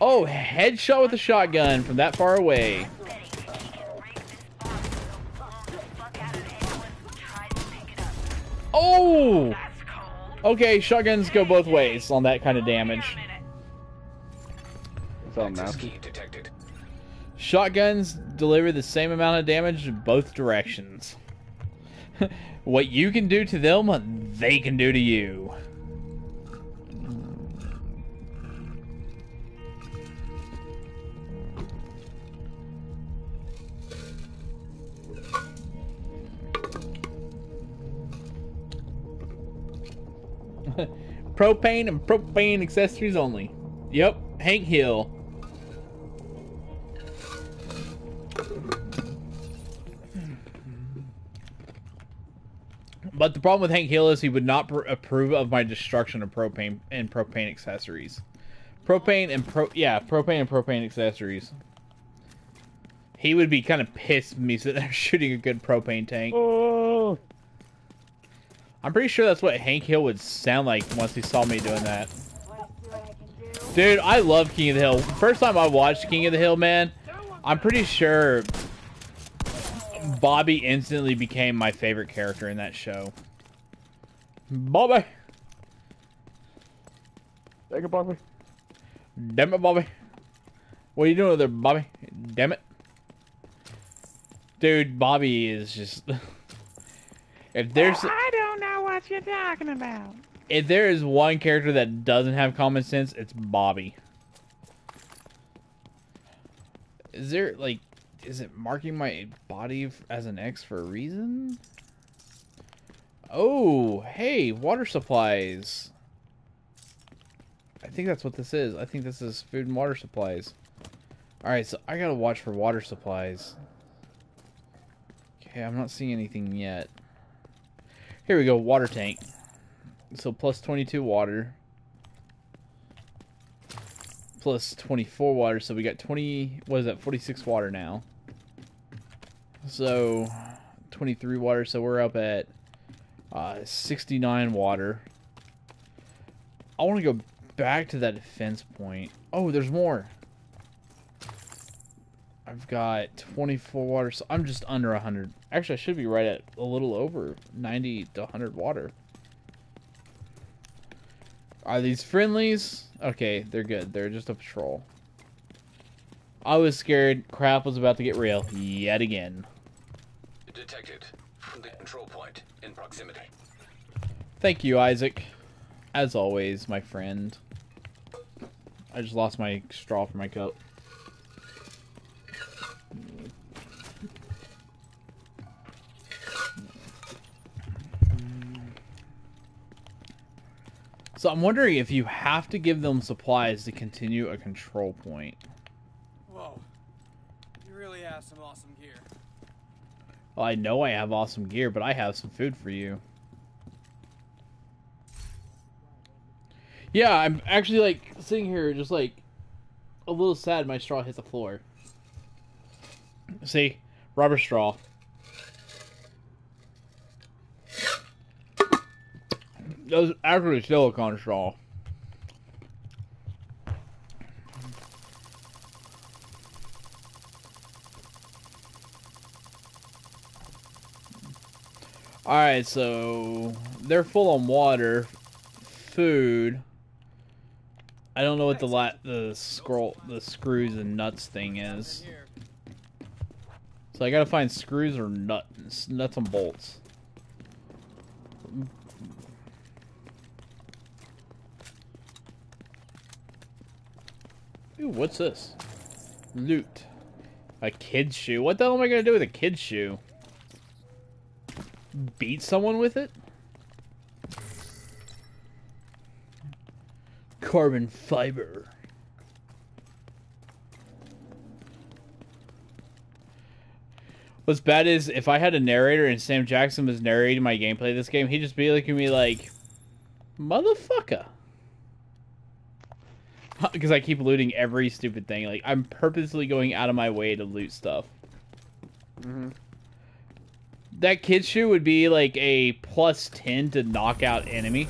Oh, headshot with a shotgun from that far away. Oh! Okay, shotguns go both ways on that kind of damage. So nasty. Shotguns deliver the same amount of damage in both directions. what you can do to them, they can do to you. Propane and propane accessories only. Yep, Hank Hill. But the problem with Hank Hill is he would not pr- approve of my destruction of propane and propane accessories. Propane and pro yeah, propane and propane accessories. He would be kind of pissed me sitting there shooting a good propane tank. Oh. I'm pretty sure that's what Hank Hill would sound like once he saw me doing that. Dude, I love King of the Hill. First time I watched King of the Hill, man, I'm pretty sure Bobby instantly became my favorite character in that show. Bobby! Take it, Bobby. Damn it, Bobby. What are you doing there, Bobby? Damn it. Dude, Bobby is just... if there's... I don't know what you're talking about. If there is one character that doesn't have common sense, it's Bobby. Is there, like... Is it marking my body as an X for a reason? Oh, hey, water supplies. I think that's what this is. I think this is food and water supplies. Alright, so I gotta watch for water supplies. Okay, I'm not seeing anything yet. Here we go, water tank. So plus 22 water. Plus 24 water, so we got 20, what is that, 46 water now. So, 23 water, so we're up at uh, 69 water. I want to go back to that defense point. Oh, there's more. I've got 24 water, so I'm just under 100. Actually, I should be right at a little over 90 to 100 water. Are these friendlies? Okay, they're good. They're just a patrol. I was scared. Crap was about to get real yet again. Detected. From the control point in proximity. Thank you, Isaac. As always, my friend. I just lost my straw for my cup. So I'm wondering if you have to give them supplies to continue a control point. Whoa. You really have some awesome gear. Well, I know I have awesome gear, but I have some food for you. Yeah, I'm actually like sitting here just like a little sad my straw hit the floor. See? Rubber straw. That was actually silicone straw. Alright, so they're full on water, food. I don't know what the la- the scroll the screws and nuts thing is. So I gotta find screws or nuts nuts and bolts. Ooh, what's this? Loot. A kid's shoe. What the hell am I gonna do with a kid's shoe? Beat someone with it? Carbon fiber. What's bad is if I had a narrator and Sam Jackson was narrating my gameplay this game, he'd just be looking at me like, motherfucker. Because I keep looting every stupid thing. Like, I'm purposely going out of my way to loot stuff. Mm-hmm. That kid shoe would be like a plus 10 to knock out enemy.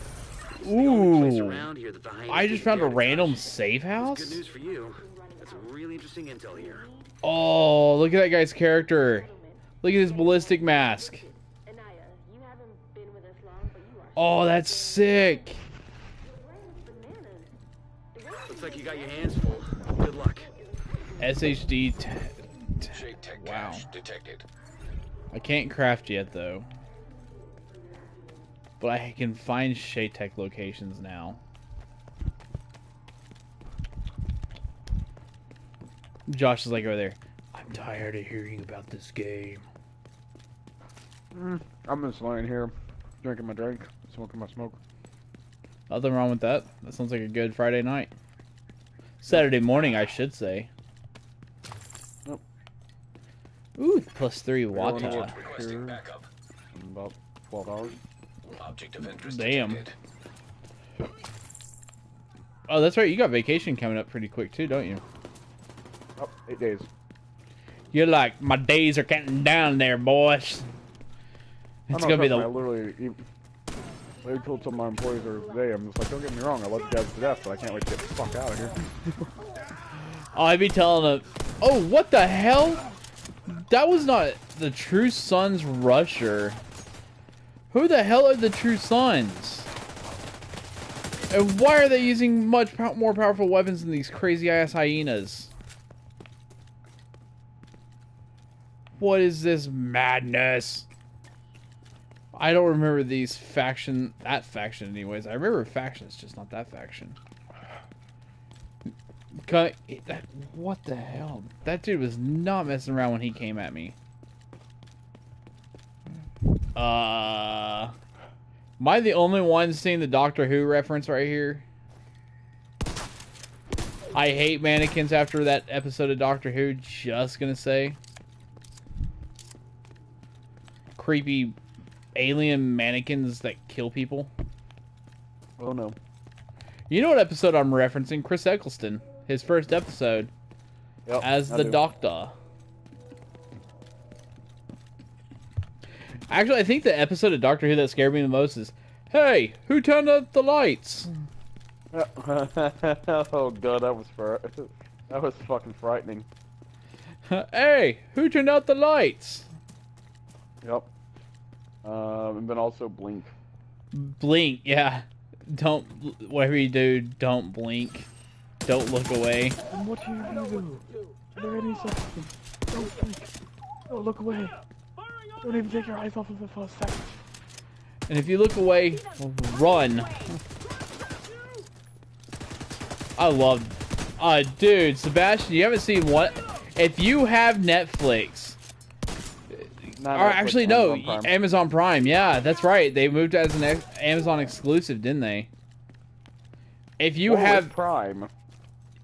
Ooh. around here that the hyenas I just found a random touch. safe house? Good news for you. That's really interesting intel here. Oh, look at that guy's character. Look at his ballistic mask. Oh, that's sick. Looks like you got your hands full. Good luck. SHD. T- Shake tech wow. detected. I can't craft yet though. But I can find Tech locations now. Josh is like over there. I'm tired of hearing about this game. Mm, I'm just lying here, drinking my drink, smoking my smoke. Nothing wrong with that. That sounds like a good Friday night. Saturday morning, I should say. Nope. Ooh, plus three We're water. gonna work here about 12 hours. Object of interest Damn. detected. Oh, that's right. You got vacation coming up pretty quick too, don't you? Oh, eight days. You're like, my days are counting down there, boys. It's gonna be the. I literally, even- I told some of my employees the other day, I'm just like, don't get me wrong, I love you guys to death, but I can't wait to get the fuck out of here. Oh, I'd be telling them, oh, what the hell? That was not the True Sons Rusher. Who the hell are the True Sons? And why are they using much pow- more powerful weapons than these crazy ass hyenas? What is this madness? I don't remember these faction, that faction anyways. I remember factions, just not that faction. That- What the hell? That dude was not messing around when he came at me. Uh, am I the only one seeing the Doctor Who reference right here? I hate mannequins after that episode of Doctor Who. Just gonna say, creepy alien mannequins that kill people. Oh no. You know what episode I'm referencing? Chris Eccleston, his first episode Yep, as I the do. Doctor. Actually, I think the episode of Doctor Who that scared me the most is, "Hey, who turned up the lights?" oh god, that was fr- that was fucking frightening. hey, who turned out the lights? Yep. Um, and then also Blink. Blink, yeah. Don't whatever you do, don't blink. Don't look away. And what do you do? There any substance? Don't blink. Don't look away. Don't even take your eyes off of it for a second. And if you look away, run. I love, uh, dude, Sebastian, you haven't seen what? If you have Netflix, Not or actually no, Amazon Prime. Amazon Prime. Yeah, that's right. They moved as an ex- Amazon exclusive, didn't they? If you it's have, Prime.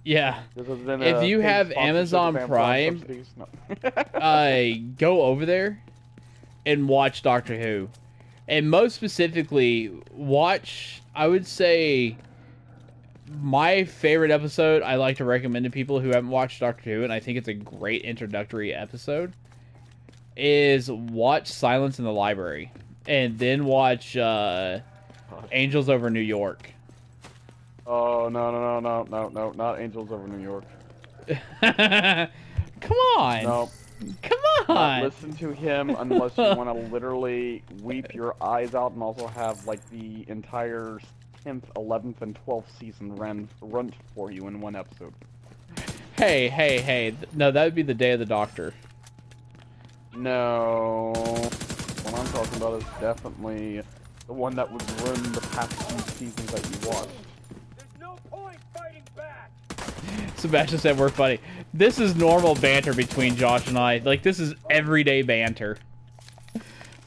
yeah, been if a you have Amazon Prime. No. uh, go over there and watch Doctor Who, and most specifically, watch. I would say my favorite episode. I like to recommend to people who haven't watched Doctor Who, and I think it's a great introductory episode. Is watch Silence in the Library, and then watch uh, Angels Over New York. Oh no no no no no no not Angels Over New York. Come on. No. Come Not on. listen to him unless you want to literally weep your eyes out and also have like the entire 10th, 11th, and 12th season run run for you in one episode. Hey, hey, hey. No, that would be the Day of the Doctor. No, what I'm talking about is definitely the one that would ruin the past few seasons that you watched. There's no point fighting back. Sebastian said we're funny. This is normal banter between Josh and I. Like this is everyday banter.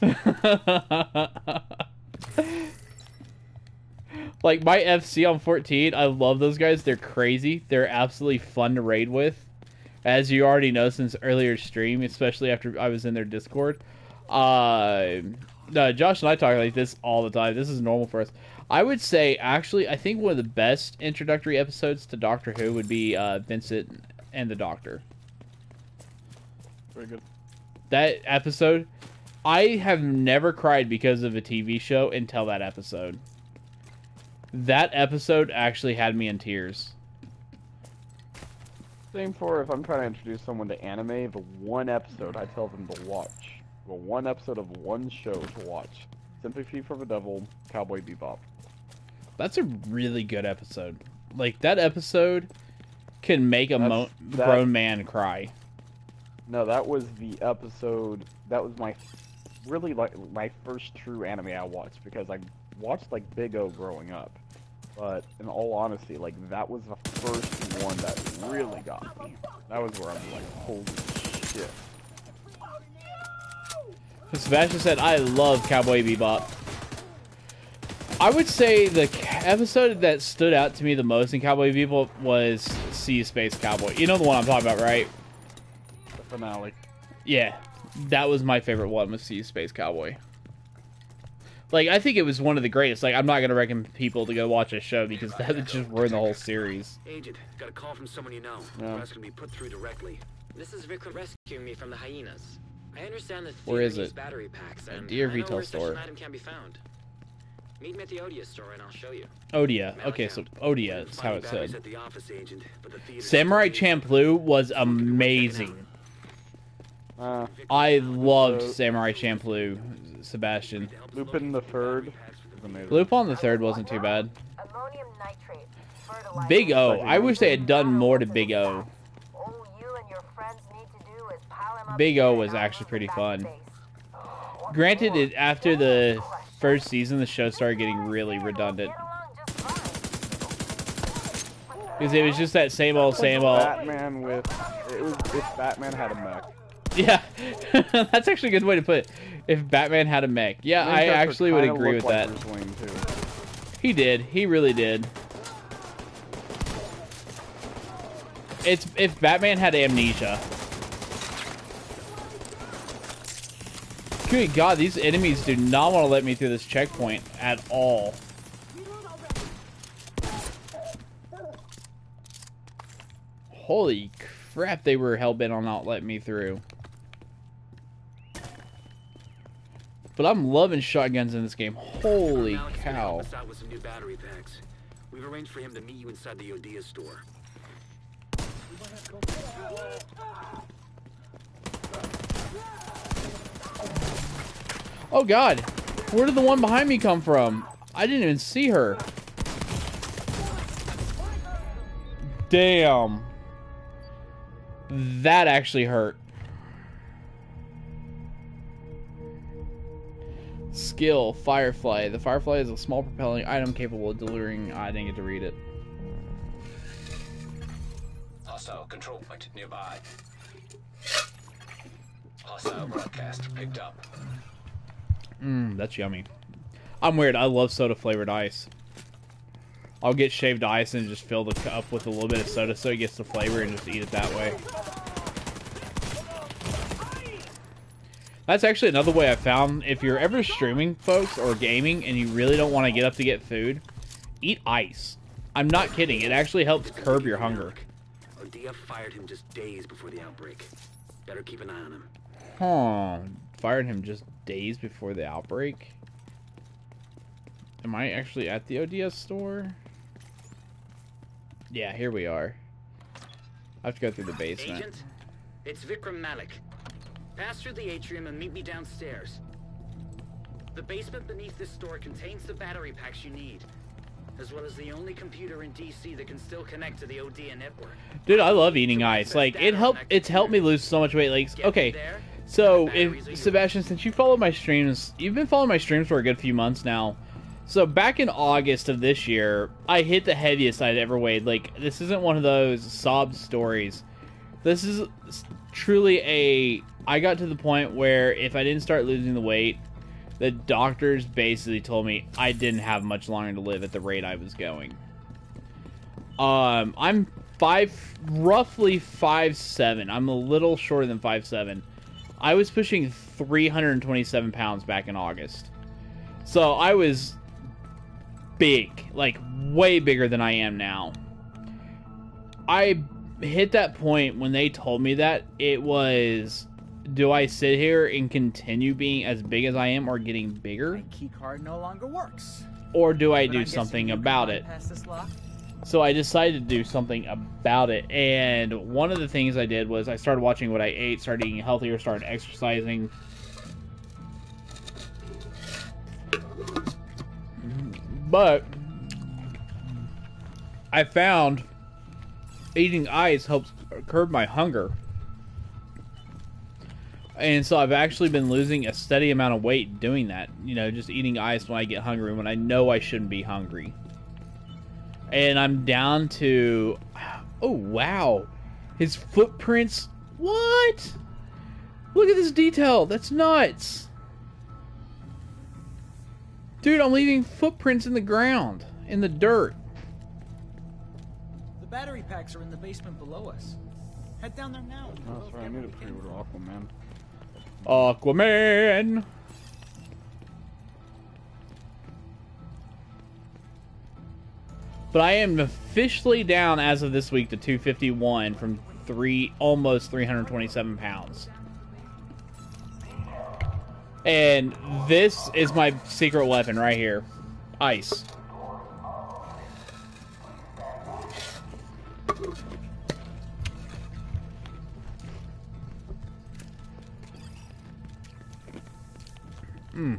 like my FC on 14, I love those guys. They're crazy. They're absolutely fun to raid with. As you already know since earlier stream, especially after I was in their Discord. Uh, no, Josh and I talk like this all the time. This is normal for us. I would say, actually, I think one of the best introductory episodes to Doctor Who would be uh, Vincent and the Doctor. Very good. That episode, I have never cried because of a TV show until that episode. That episode actually had me in tears. Same for if I'm trying to introduce someone to anime, the one episode I tell them to watch. The one episode of one show to watch. Sympathy for the Devil, Cowboy Bebop. That's a really good episode. Like that episode can make a mo- that- grown man cry. No, that was the episode. That was my really like my first true anime I watched because I watched like Big O growing up. But in all honesty, like that was the first one that really got me. That was where I'm like, holy shit. Sebastian said, "I love Cowboy Bebop." I would say the episode that stood out to me the most in Cowboy Bebop was Sea Space Cowboy. You know the one I'm talking about, right? The finale. Yeah, that was my favorite one. Was Sea Space Cowboy. Like I think it was one of the greatest. Like I'm not gonna recommend people to go watch a show because that would just ruin the whole series. Agent, got a call from someone you know. Yeah. Press can be put through directly. This is Vikram rescuing me from the hyenas. I understand that Where is theater it? battery packs, A and deer I know retail where store. item can be found. Meet me at the Odia store, and I'll show you. Odia. Okay, so Odia is how it Batteries said. the office, Agent, but the Samurai Champloo was amazing. Uh, I loved Samurai Champloo, Sebastian. Lupin the Third. is amazing. Lupin the Third wasn't too bad. Ammonium nitrate. Big O. I wish they had done more to Big O. All you and your friends need to do is pile 'em up Big O was actually pretty fun. Granted, it, after the first season, the show started getting really redundant. Because it was just that same old, same old. Batman with it was if Batman had a mech. Yeah, that's actually a good way to put it. If Batman had a mech, yeah, I actually would agree with that. like too. He did. He really did. It's if Batman had amnesia. Good God, these enemies do not want to let me through this checkpoint at all. Holy crap, they were hell-bent on not letting me through. But I'm loving shotguns in this game. Holy Alex is gonna cow. help us out with some new battery packs. We've arranged for him to meet you inside the Odia store. Oh god, where did the one behind me come from? I didn't even see her. Damn. That actually hurt. Skill, Firefly. The Firefly is a small propelling item capable of delivering... I didn't get to read it. Hostile control point nearby. Hostile broadcast picked up. Mmm, that's yummy. I'm weird. I love soda flavored ice. I'll get shaved ice and just fill the cup with a little bit of soda so it gets the flavor and just eat it that way. That's actually another way I found if you're ever streaming, folks, or gaming, and you really don't want to get up to get food, eat ice. I'm not kidding. It actually helps curb your hunger. Odia fired him just days before the outbreak. Better keep an eye on him. Huh. Fired him just days before the outbreak. Am I actually at the ODS store? Yeah, here we are. I have to go through the basement. Agent, it's Vikram Malik. Pass through the atrium and meet me downstairs. The basement beneath this store contains the battery packs you need, as well as the only computer in DC that can still connect to the Odia network. Dude, I love eating ice. Like it helped it's helped me lose so much weight. Like okay. So if Sebastian, since you follow my streams, you've been following my streams for a good few months now. So back in August of this year, I hit the heaviest I'd ever weighed. Like this isn't one of those sob stories. This is truly a I got to the point where if I didn't start losing the weight, the doctors basically told me I didn't have much longer to live at the rate I was going. Um, I'm five, roughly five seven. I'm a little shorter than five seven. I was pushing 327 pounds back in August, so I was big, like way bigger than I am now. I hit that point when they told me that it was do I sit here and continue being as big as I am or getting bigger Key card no longer works. or do I But do I'm something about it? bypass this lock? So I decided to do something about it. And one of the things I did was I started watching what I ate, started eating healthier, started exercising. But I found eating ice helps curb my hunger. And so I've actually been losing a steady amount of weight doing that. You know, just eating ice when I get hungry when I know I shouldn't be hungry and I'm down to oh wow his footprints what look at this detail that's nuts Dude, I'm leaving footprints in the ground, in the dirt. The battery packs are in the basement below us. Head down there now. Oh, that's right. I need to pre-order Aquaman. Aquaman. But I am officially down as of this week to 251 from three almost 327 pounds. And this is my secret weapon right here. Ice. Hmm.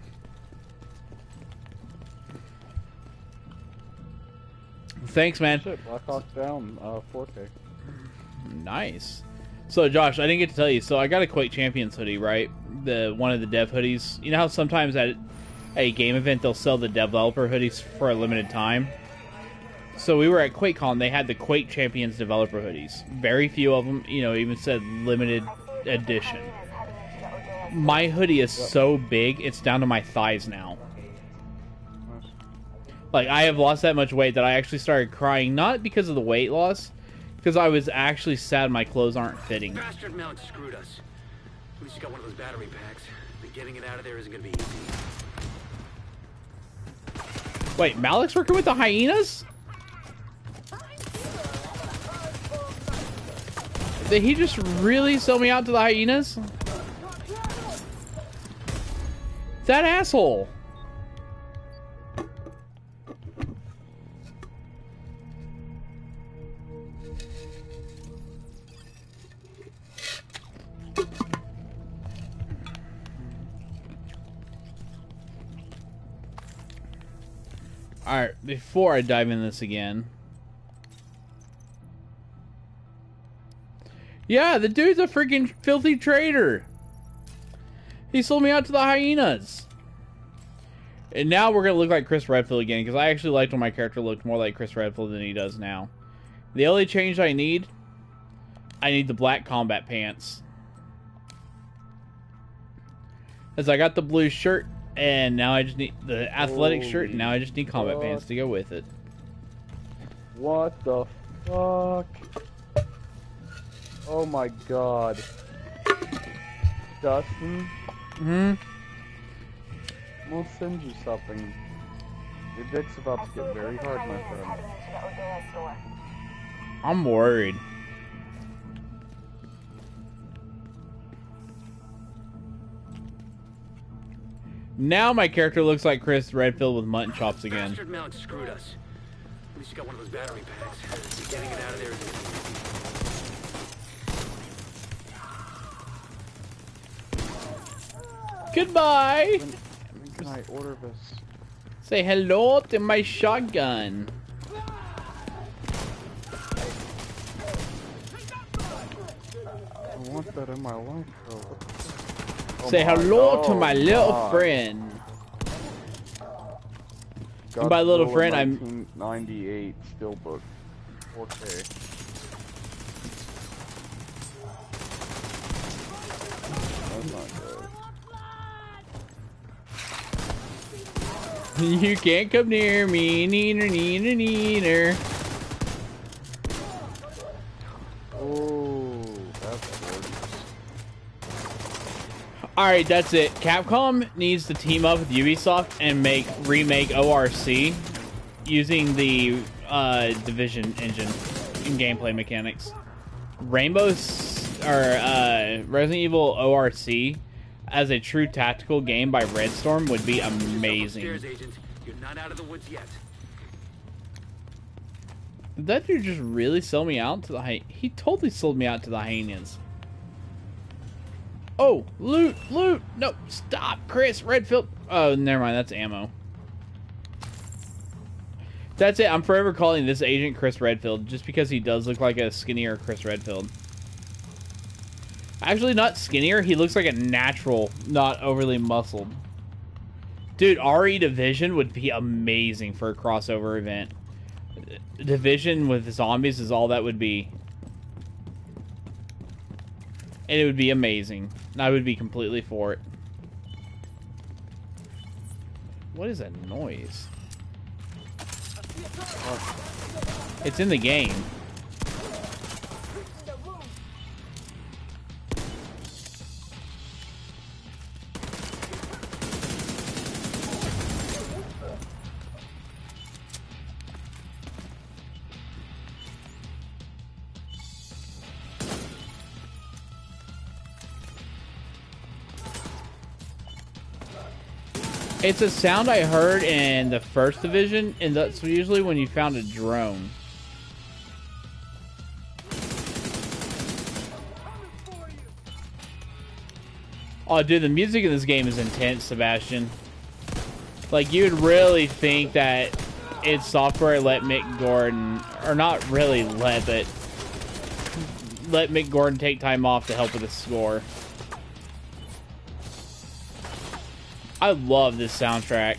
Thanks, man. Black Hawk Down, uh, 4K. Nice. So, Josh, I didn't get to tell you. So, I got a Quake Champions hoodie, right? The one of the dev hoodies. You know how sometimes at a game event they'll sell the developer hoodies for a limited time. So we were at QuakeCon. They had the Quake Champions developer hoodies. Very few of them, you know, even said limited edition. My hoodie is so big, it's down to my thighs now. Like I have lost that much weight that I actually started crying, not because of the weight loss, because I was actually sad my clothes aren't fitting. Bastard Malik screwed us. At least you got one of those battery packs. But getting it out of there isn't gonna be easy. Wait, Malik's working with the hyenas? Did he just really sell me out to the hyenas? That asshole. Alright, before I dive in this again. Yeah, the dude's a freaking filthy traitor. He sold me out to the hyenas. And now we're going to look like Chris Redfield again, because I actually liked when my character looked more like Chris Redfield than he does now. The only change I need, I need the black combat pants. As I got the blue shirt, and now I just need the athletic shirt, and now I just need combat fuck. pants to go with it. What the fuck? Oh my god. Dustin? Hmm? We'll send you something. Your dick's about to get very hard, my friend. I'm worried. Now my character looks like Chris Redfield with mutton chops again. Bastard Malik screwed us. At least you got one of those battery packs. Getting it out of there isn't Goodbye. When can I order this? Say hello to my shotgun. I want that in my life, though. What the fuck? Oh Say my- hello to oh my little God. friend. And by little friend, I'm 1998 Steelbook 4K. That's You can't come near me, neener, neener, neener. Oh, that's gorgeous. Alright, that's it. Capcom needs to team up with Ubisoft and make remake ORC using the uh, Division engine and gameplay mechanics. Rainbow or uh, Resident Evil ORC as a true tactical game by Red Storm would be amazing. You're not out of the woods yet. Did that dude just really sell me out to the hy- He totally sold me out to the hyenas. Oh, loot, loot! No, stop, Chris Redfield. Oh, never mind. That's ammo. That's it. I'm forever calling this agent Chris Redfield just because he does look like a skinnier Chris Redfield. Actually, not skinnier. He looks like a natural, not overly muscled. Dude, RE Division would be amazing for a crossover event. Division with zombies is all that would be. And it would be amazing. I would be completely for it. What is that noise? Oh, it's in the game. It's a sound I heard in the first division, and that's usually when you found a drone. Oh, dude, the music in this game is intense, Sebastian. Like, you'd really think that id Software let Mick Gordon, or not really let, but let Mick Gordon take time off to help with the score. I love this soundtrack.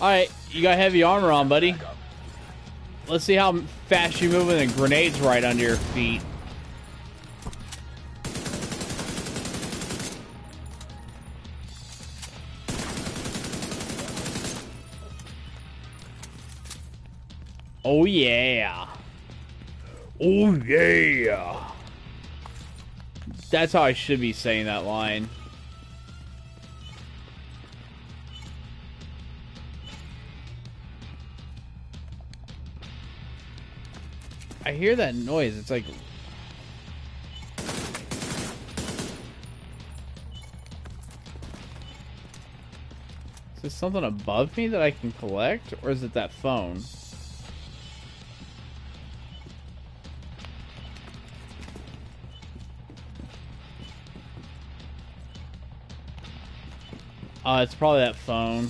Alright, you got heavy armor on, buddy. Let's see how fast you move when the grenade's right under your feet. Oh yeah. Oh yeah. That's how I should be saying that line. I hear that noise. It's like Is there something above me that I can collect or is it that phone? Uh, it's probably that phone.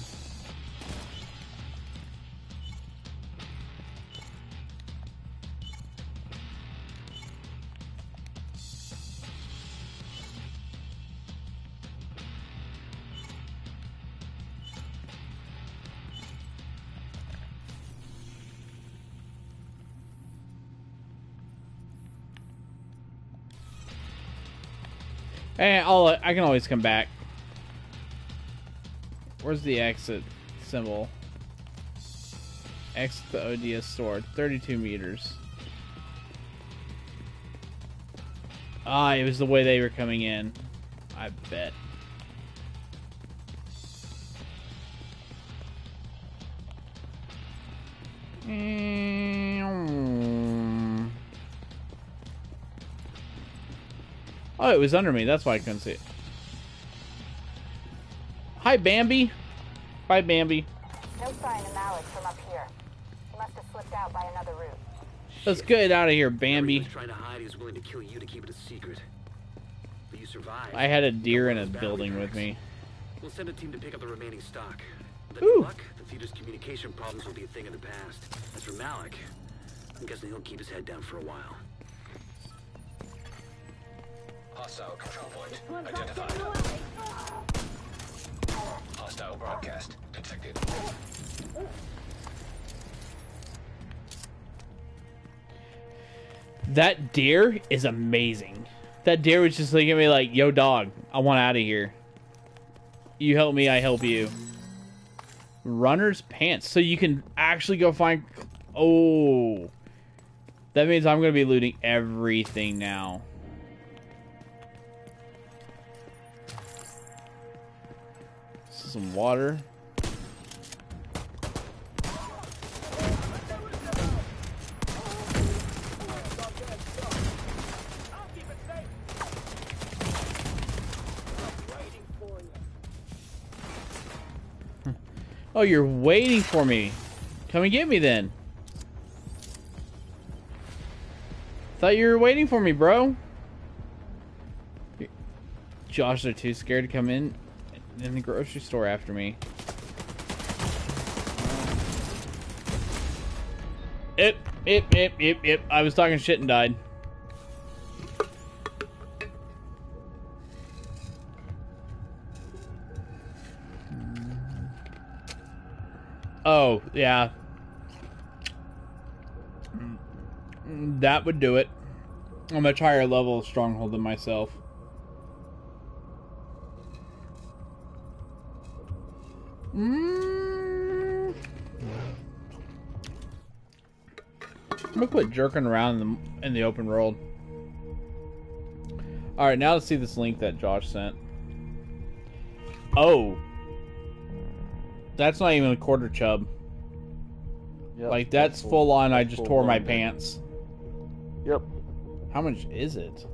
Hey, I'll, I can always come back. Where's the exit symbol? Exit the ODS store. 32 meters. Ah, it was the way they were coming in. I bet. Oh, it was under me. That's why I couldn't see it. Hi, Bambi. Bye, Bambi. No sign of Malik from up here. He must have slipped out by another route. Let's get out of here, Bambi. He was trying to hide. He was willing to kill you to keep it a secret. But you survived. I had a deer in a building with me. We'll send a team to pick up the remaining stock. With Ooh. luck, the Theater's communication problems will be a thing of the past. As for Malik, I'm guessing he'll keep his head down for a while. Hostile control point identified. Hostile broadcast detected. That deer is amazing. That deer was just looking at me like, yo, dog, I want out of here. You help me, I help you. Runner's pants. So you can actually go find... Oh. That means I'm going to be looting everything now. Some water. Oh, you're waiting for me. Come and get me then. Thought you were waiting for me, bro. Josh, they're too scared to come in in the grocery store after me. Ip, ip, ip, ip, ip. I was talking shit and died. Oh, yeah. That would do it. A much higher level stronghold than myself. Mm. I'm gonna quit jerking around in the, in the open world. Alright, now let's see this link that Josh sent. Oh. That's not even a quarter chub. Yep, like, that's full, on, I just tore my pants. Yep. How much is it?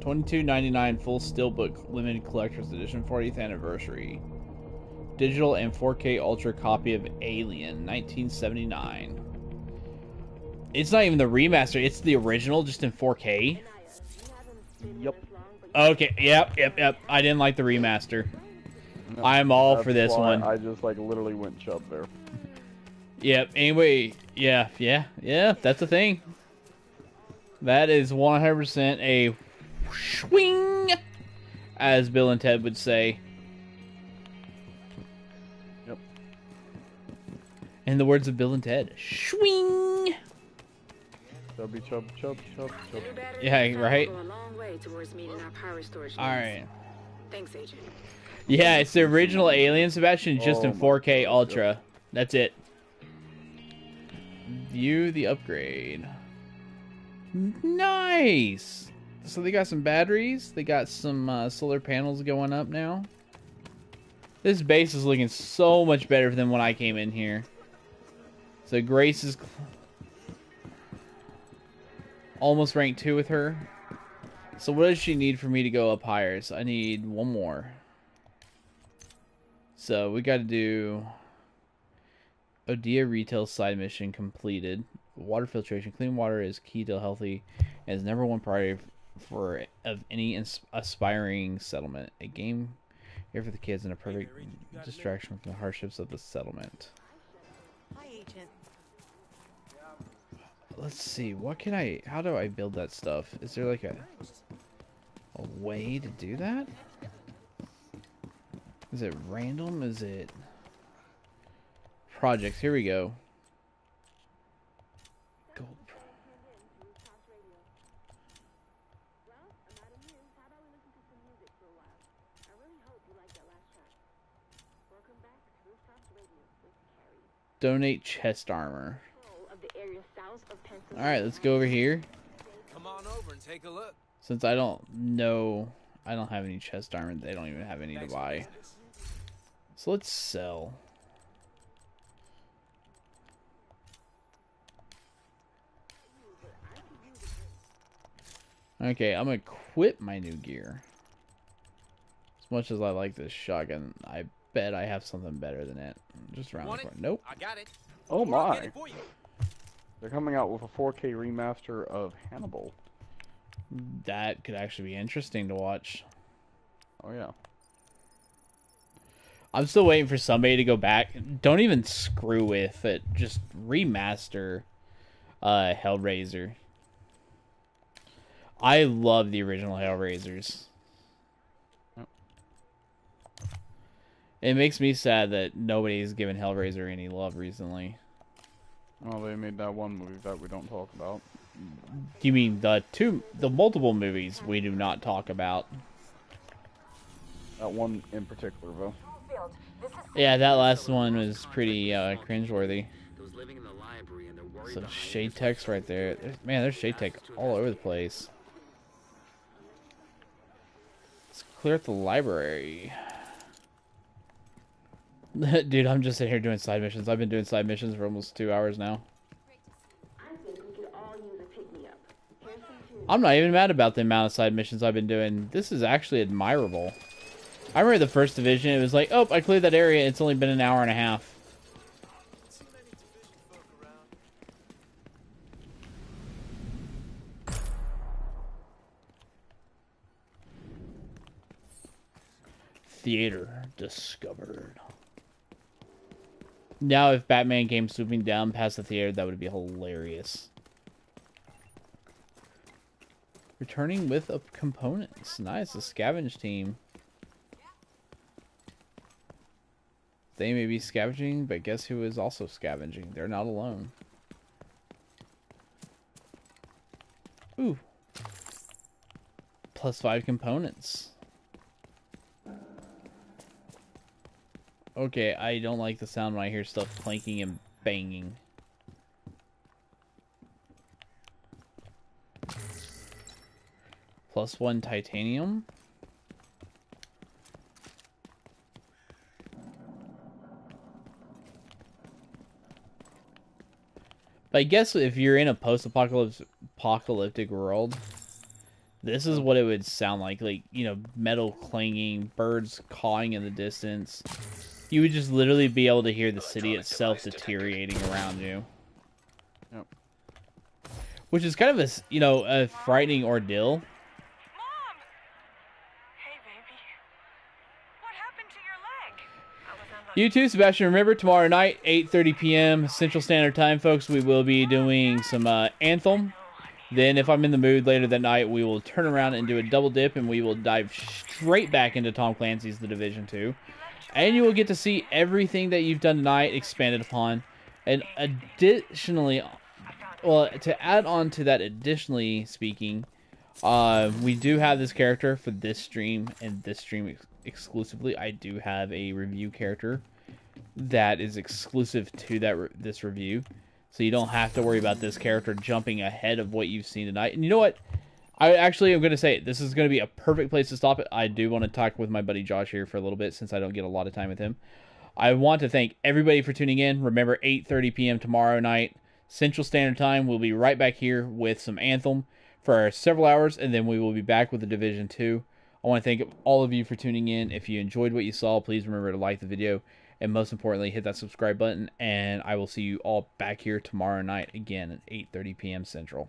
Twenty two ninety nine full steelbook limited collector's edition 40th anniversary. Digital and 4K ultra copy of Alien 1979. It's not even the remaster, it's the original just in 4K. Yep. Okay, yep, yep, yep. I didn't like the remaster. I'm all for this one. I just like literally went chub there. Yep. Anyway, yeah, yeah, yeah. That's the thing. That is 100% a swing, as Bill and Ted would say. In the words of Bill and Ted, swing. Chubby chub chub chub chub. Yeah, right. Go a long way towards meeting our power storage. All needs. right. Thanks, Agent. Yeah, it's the original Alien Sebastian, just Oh in 4K Ultra. That's it. View the upgrade. Nice. So they got some batteries. They got some uh, solar panels going up now. This base is looking so much better than when I came in here. So Grace is almost ranked two with her. So what does she need for me to go up higher? So I need one more. So we got to do Odia retail side mission completed. Water filtration, clean water is key to healthy, and is number one priority for of any aspiring settlement. A game here for the kids and a perfect distraction from the hardships of the settlement. Hi, Agent. Let's see, what can I? How do I build that stuff? Is there like a a way to do that? Is it random? Is it projects? Here we go. Donate chest armor. Alright, let's go over here. Come on over and take a look. Since I don't know, I don't have any chest armor. They don't even have any to buy. So let's sell. Okay, I'm gonna quit my new gear. As much as I like this shotgun, I bet I have something better than it. Just around the corner. Nope. I got it. Oh Come I'll get my! It for you. They're coming out with a 4K remaster of Hannibal. That could actually be interesting to watch. Oh yeah. I'm still waiting for somebody to go back. Don't even screw with it. Just remaster uh Hellraiser. I love the original Hellraisers. It makes me sad that nobody's given Hellraiser any love recently. Oh, they made that one movie that we don't talk about. Do you mean the two, the multiple movies we do not talk about? That one in particular, though. Yeah, that last one was pretty uh, cringeworthy. Those living in the library and they're worried So shade text right there. There's, man, there's shade tech all over the place. Let's clear out the library. Dude, I'm just sitting here doing side missions. I've been doing side missions for almost two hours now. I'm not even mad about the amount of side missions I've been doing. This is actually admirable. I remember the first division, it was like, oh, I cleared that area. It's only been an hour and a half. Theater discovered. Now, if Batman came swooping down past the theater, that would be hilarious. Returning with a components. Nice, the scavenge team. They may be scavenging, but guess who is also scavenging? They're not alone. Ooh. Plus five components. Okay, I don't like the sound when I hear stuff clanking and banging. Plus one titanium. But I guess if you're in a post-apocalyptic world, this is what it would sound like. Like, you know, metal clanging, birds cawing in the distance. You would just literally be able to hear the city itself deteriorating around you. Yep. Which is kind of a, you know, a frightening ordeal. You too, Sebastian. Remember, tomorrow night, 8.30 p.m. Central Standard Time, folks, we will be doing some uh, Anthem. Then, if I'm in the mood later that night, we will turn around and do a double dip, and we will dive straight back into Tom Clancy's The Division 2. And you will get to see everything that you've done tonight expanded upon. And additionally, well, to add on to that, additionally speaking, uh, we do have this character for this stream and this stream ex exclusively. I do have a review character that is exclusive to that re this review, so you don't have to worry about this character jumping ahead of what you've seen tonight. And you know what? I actually am going to say. This is going to be a perfect place to stop it. I do want to talk with my buddy Josh here for a little bit since I don't get a lot of time with him. I want to thank everybody for tuning in. Remember, 8:30 p.m. tomorrow night, Central Standard Time. We'll be right back here with some Anthem for several hours, and then we will be back with the Division 2. I want to thank all of you for tuning in. If you enjoyed what you saw, please remember to like the video, and most importantly, hit that subscribe button, and I will see you all back here tomorrow night again at 8.30 p.m. Central.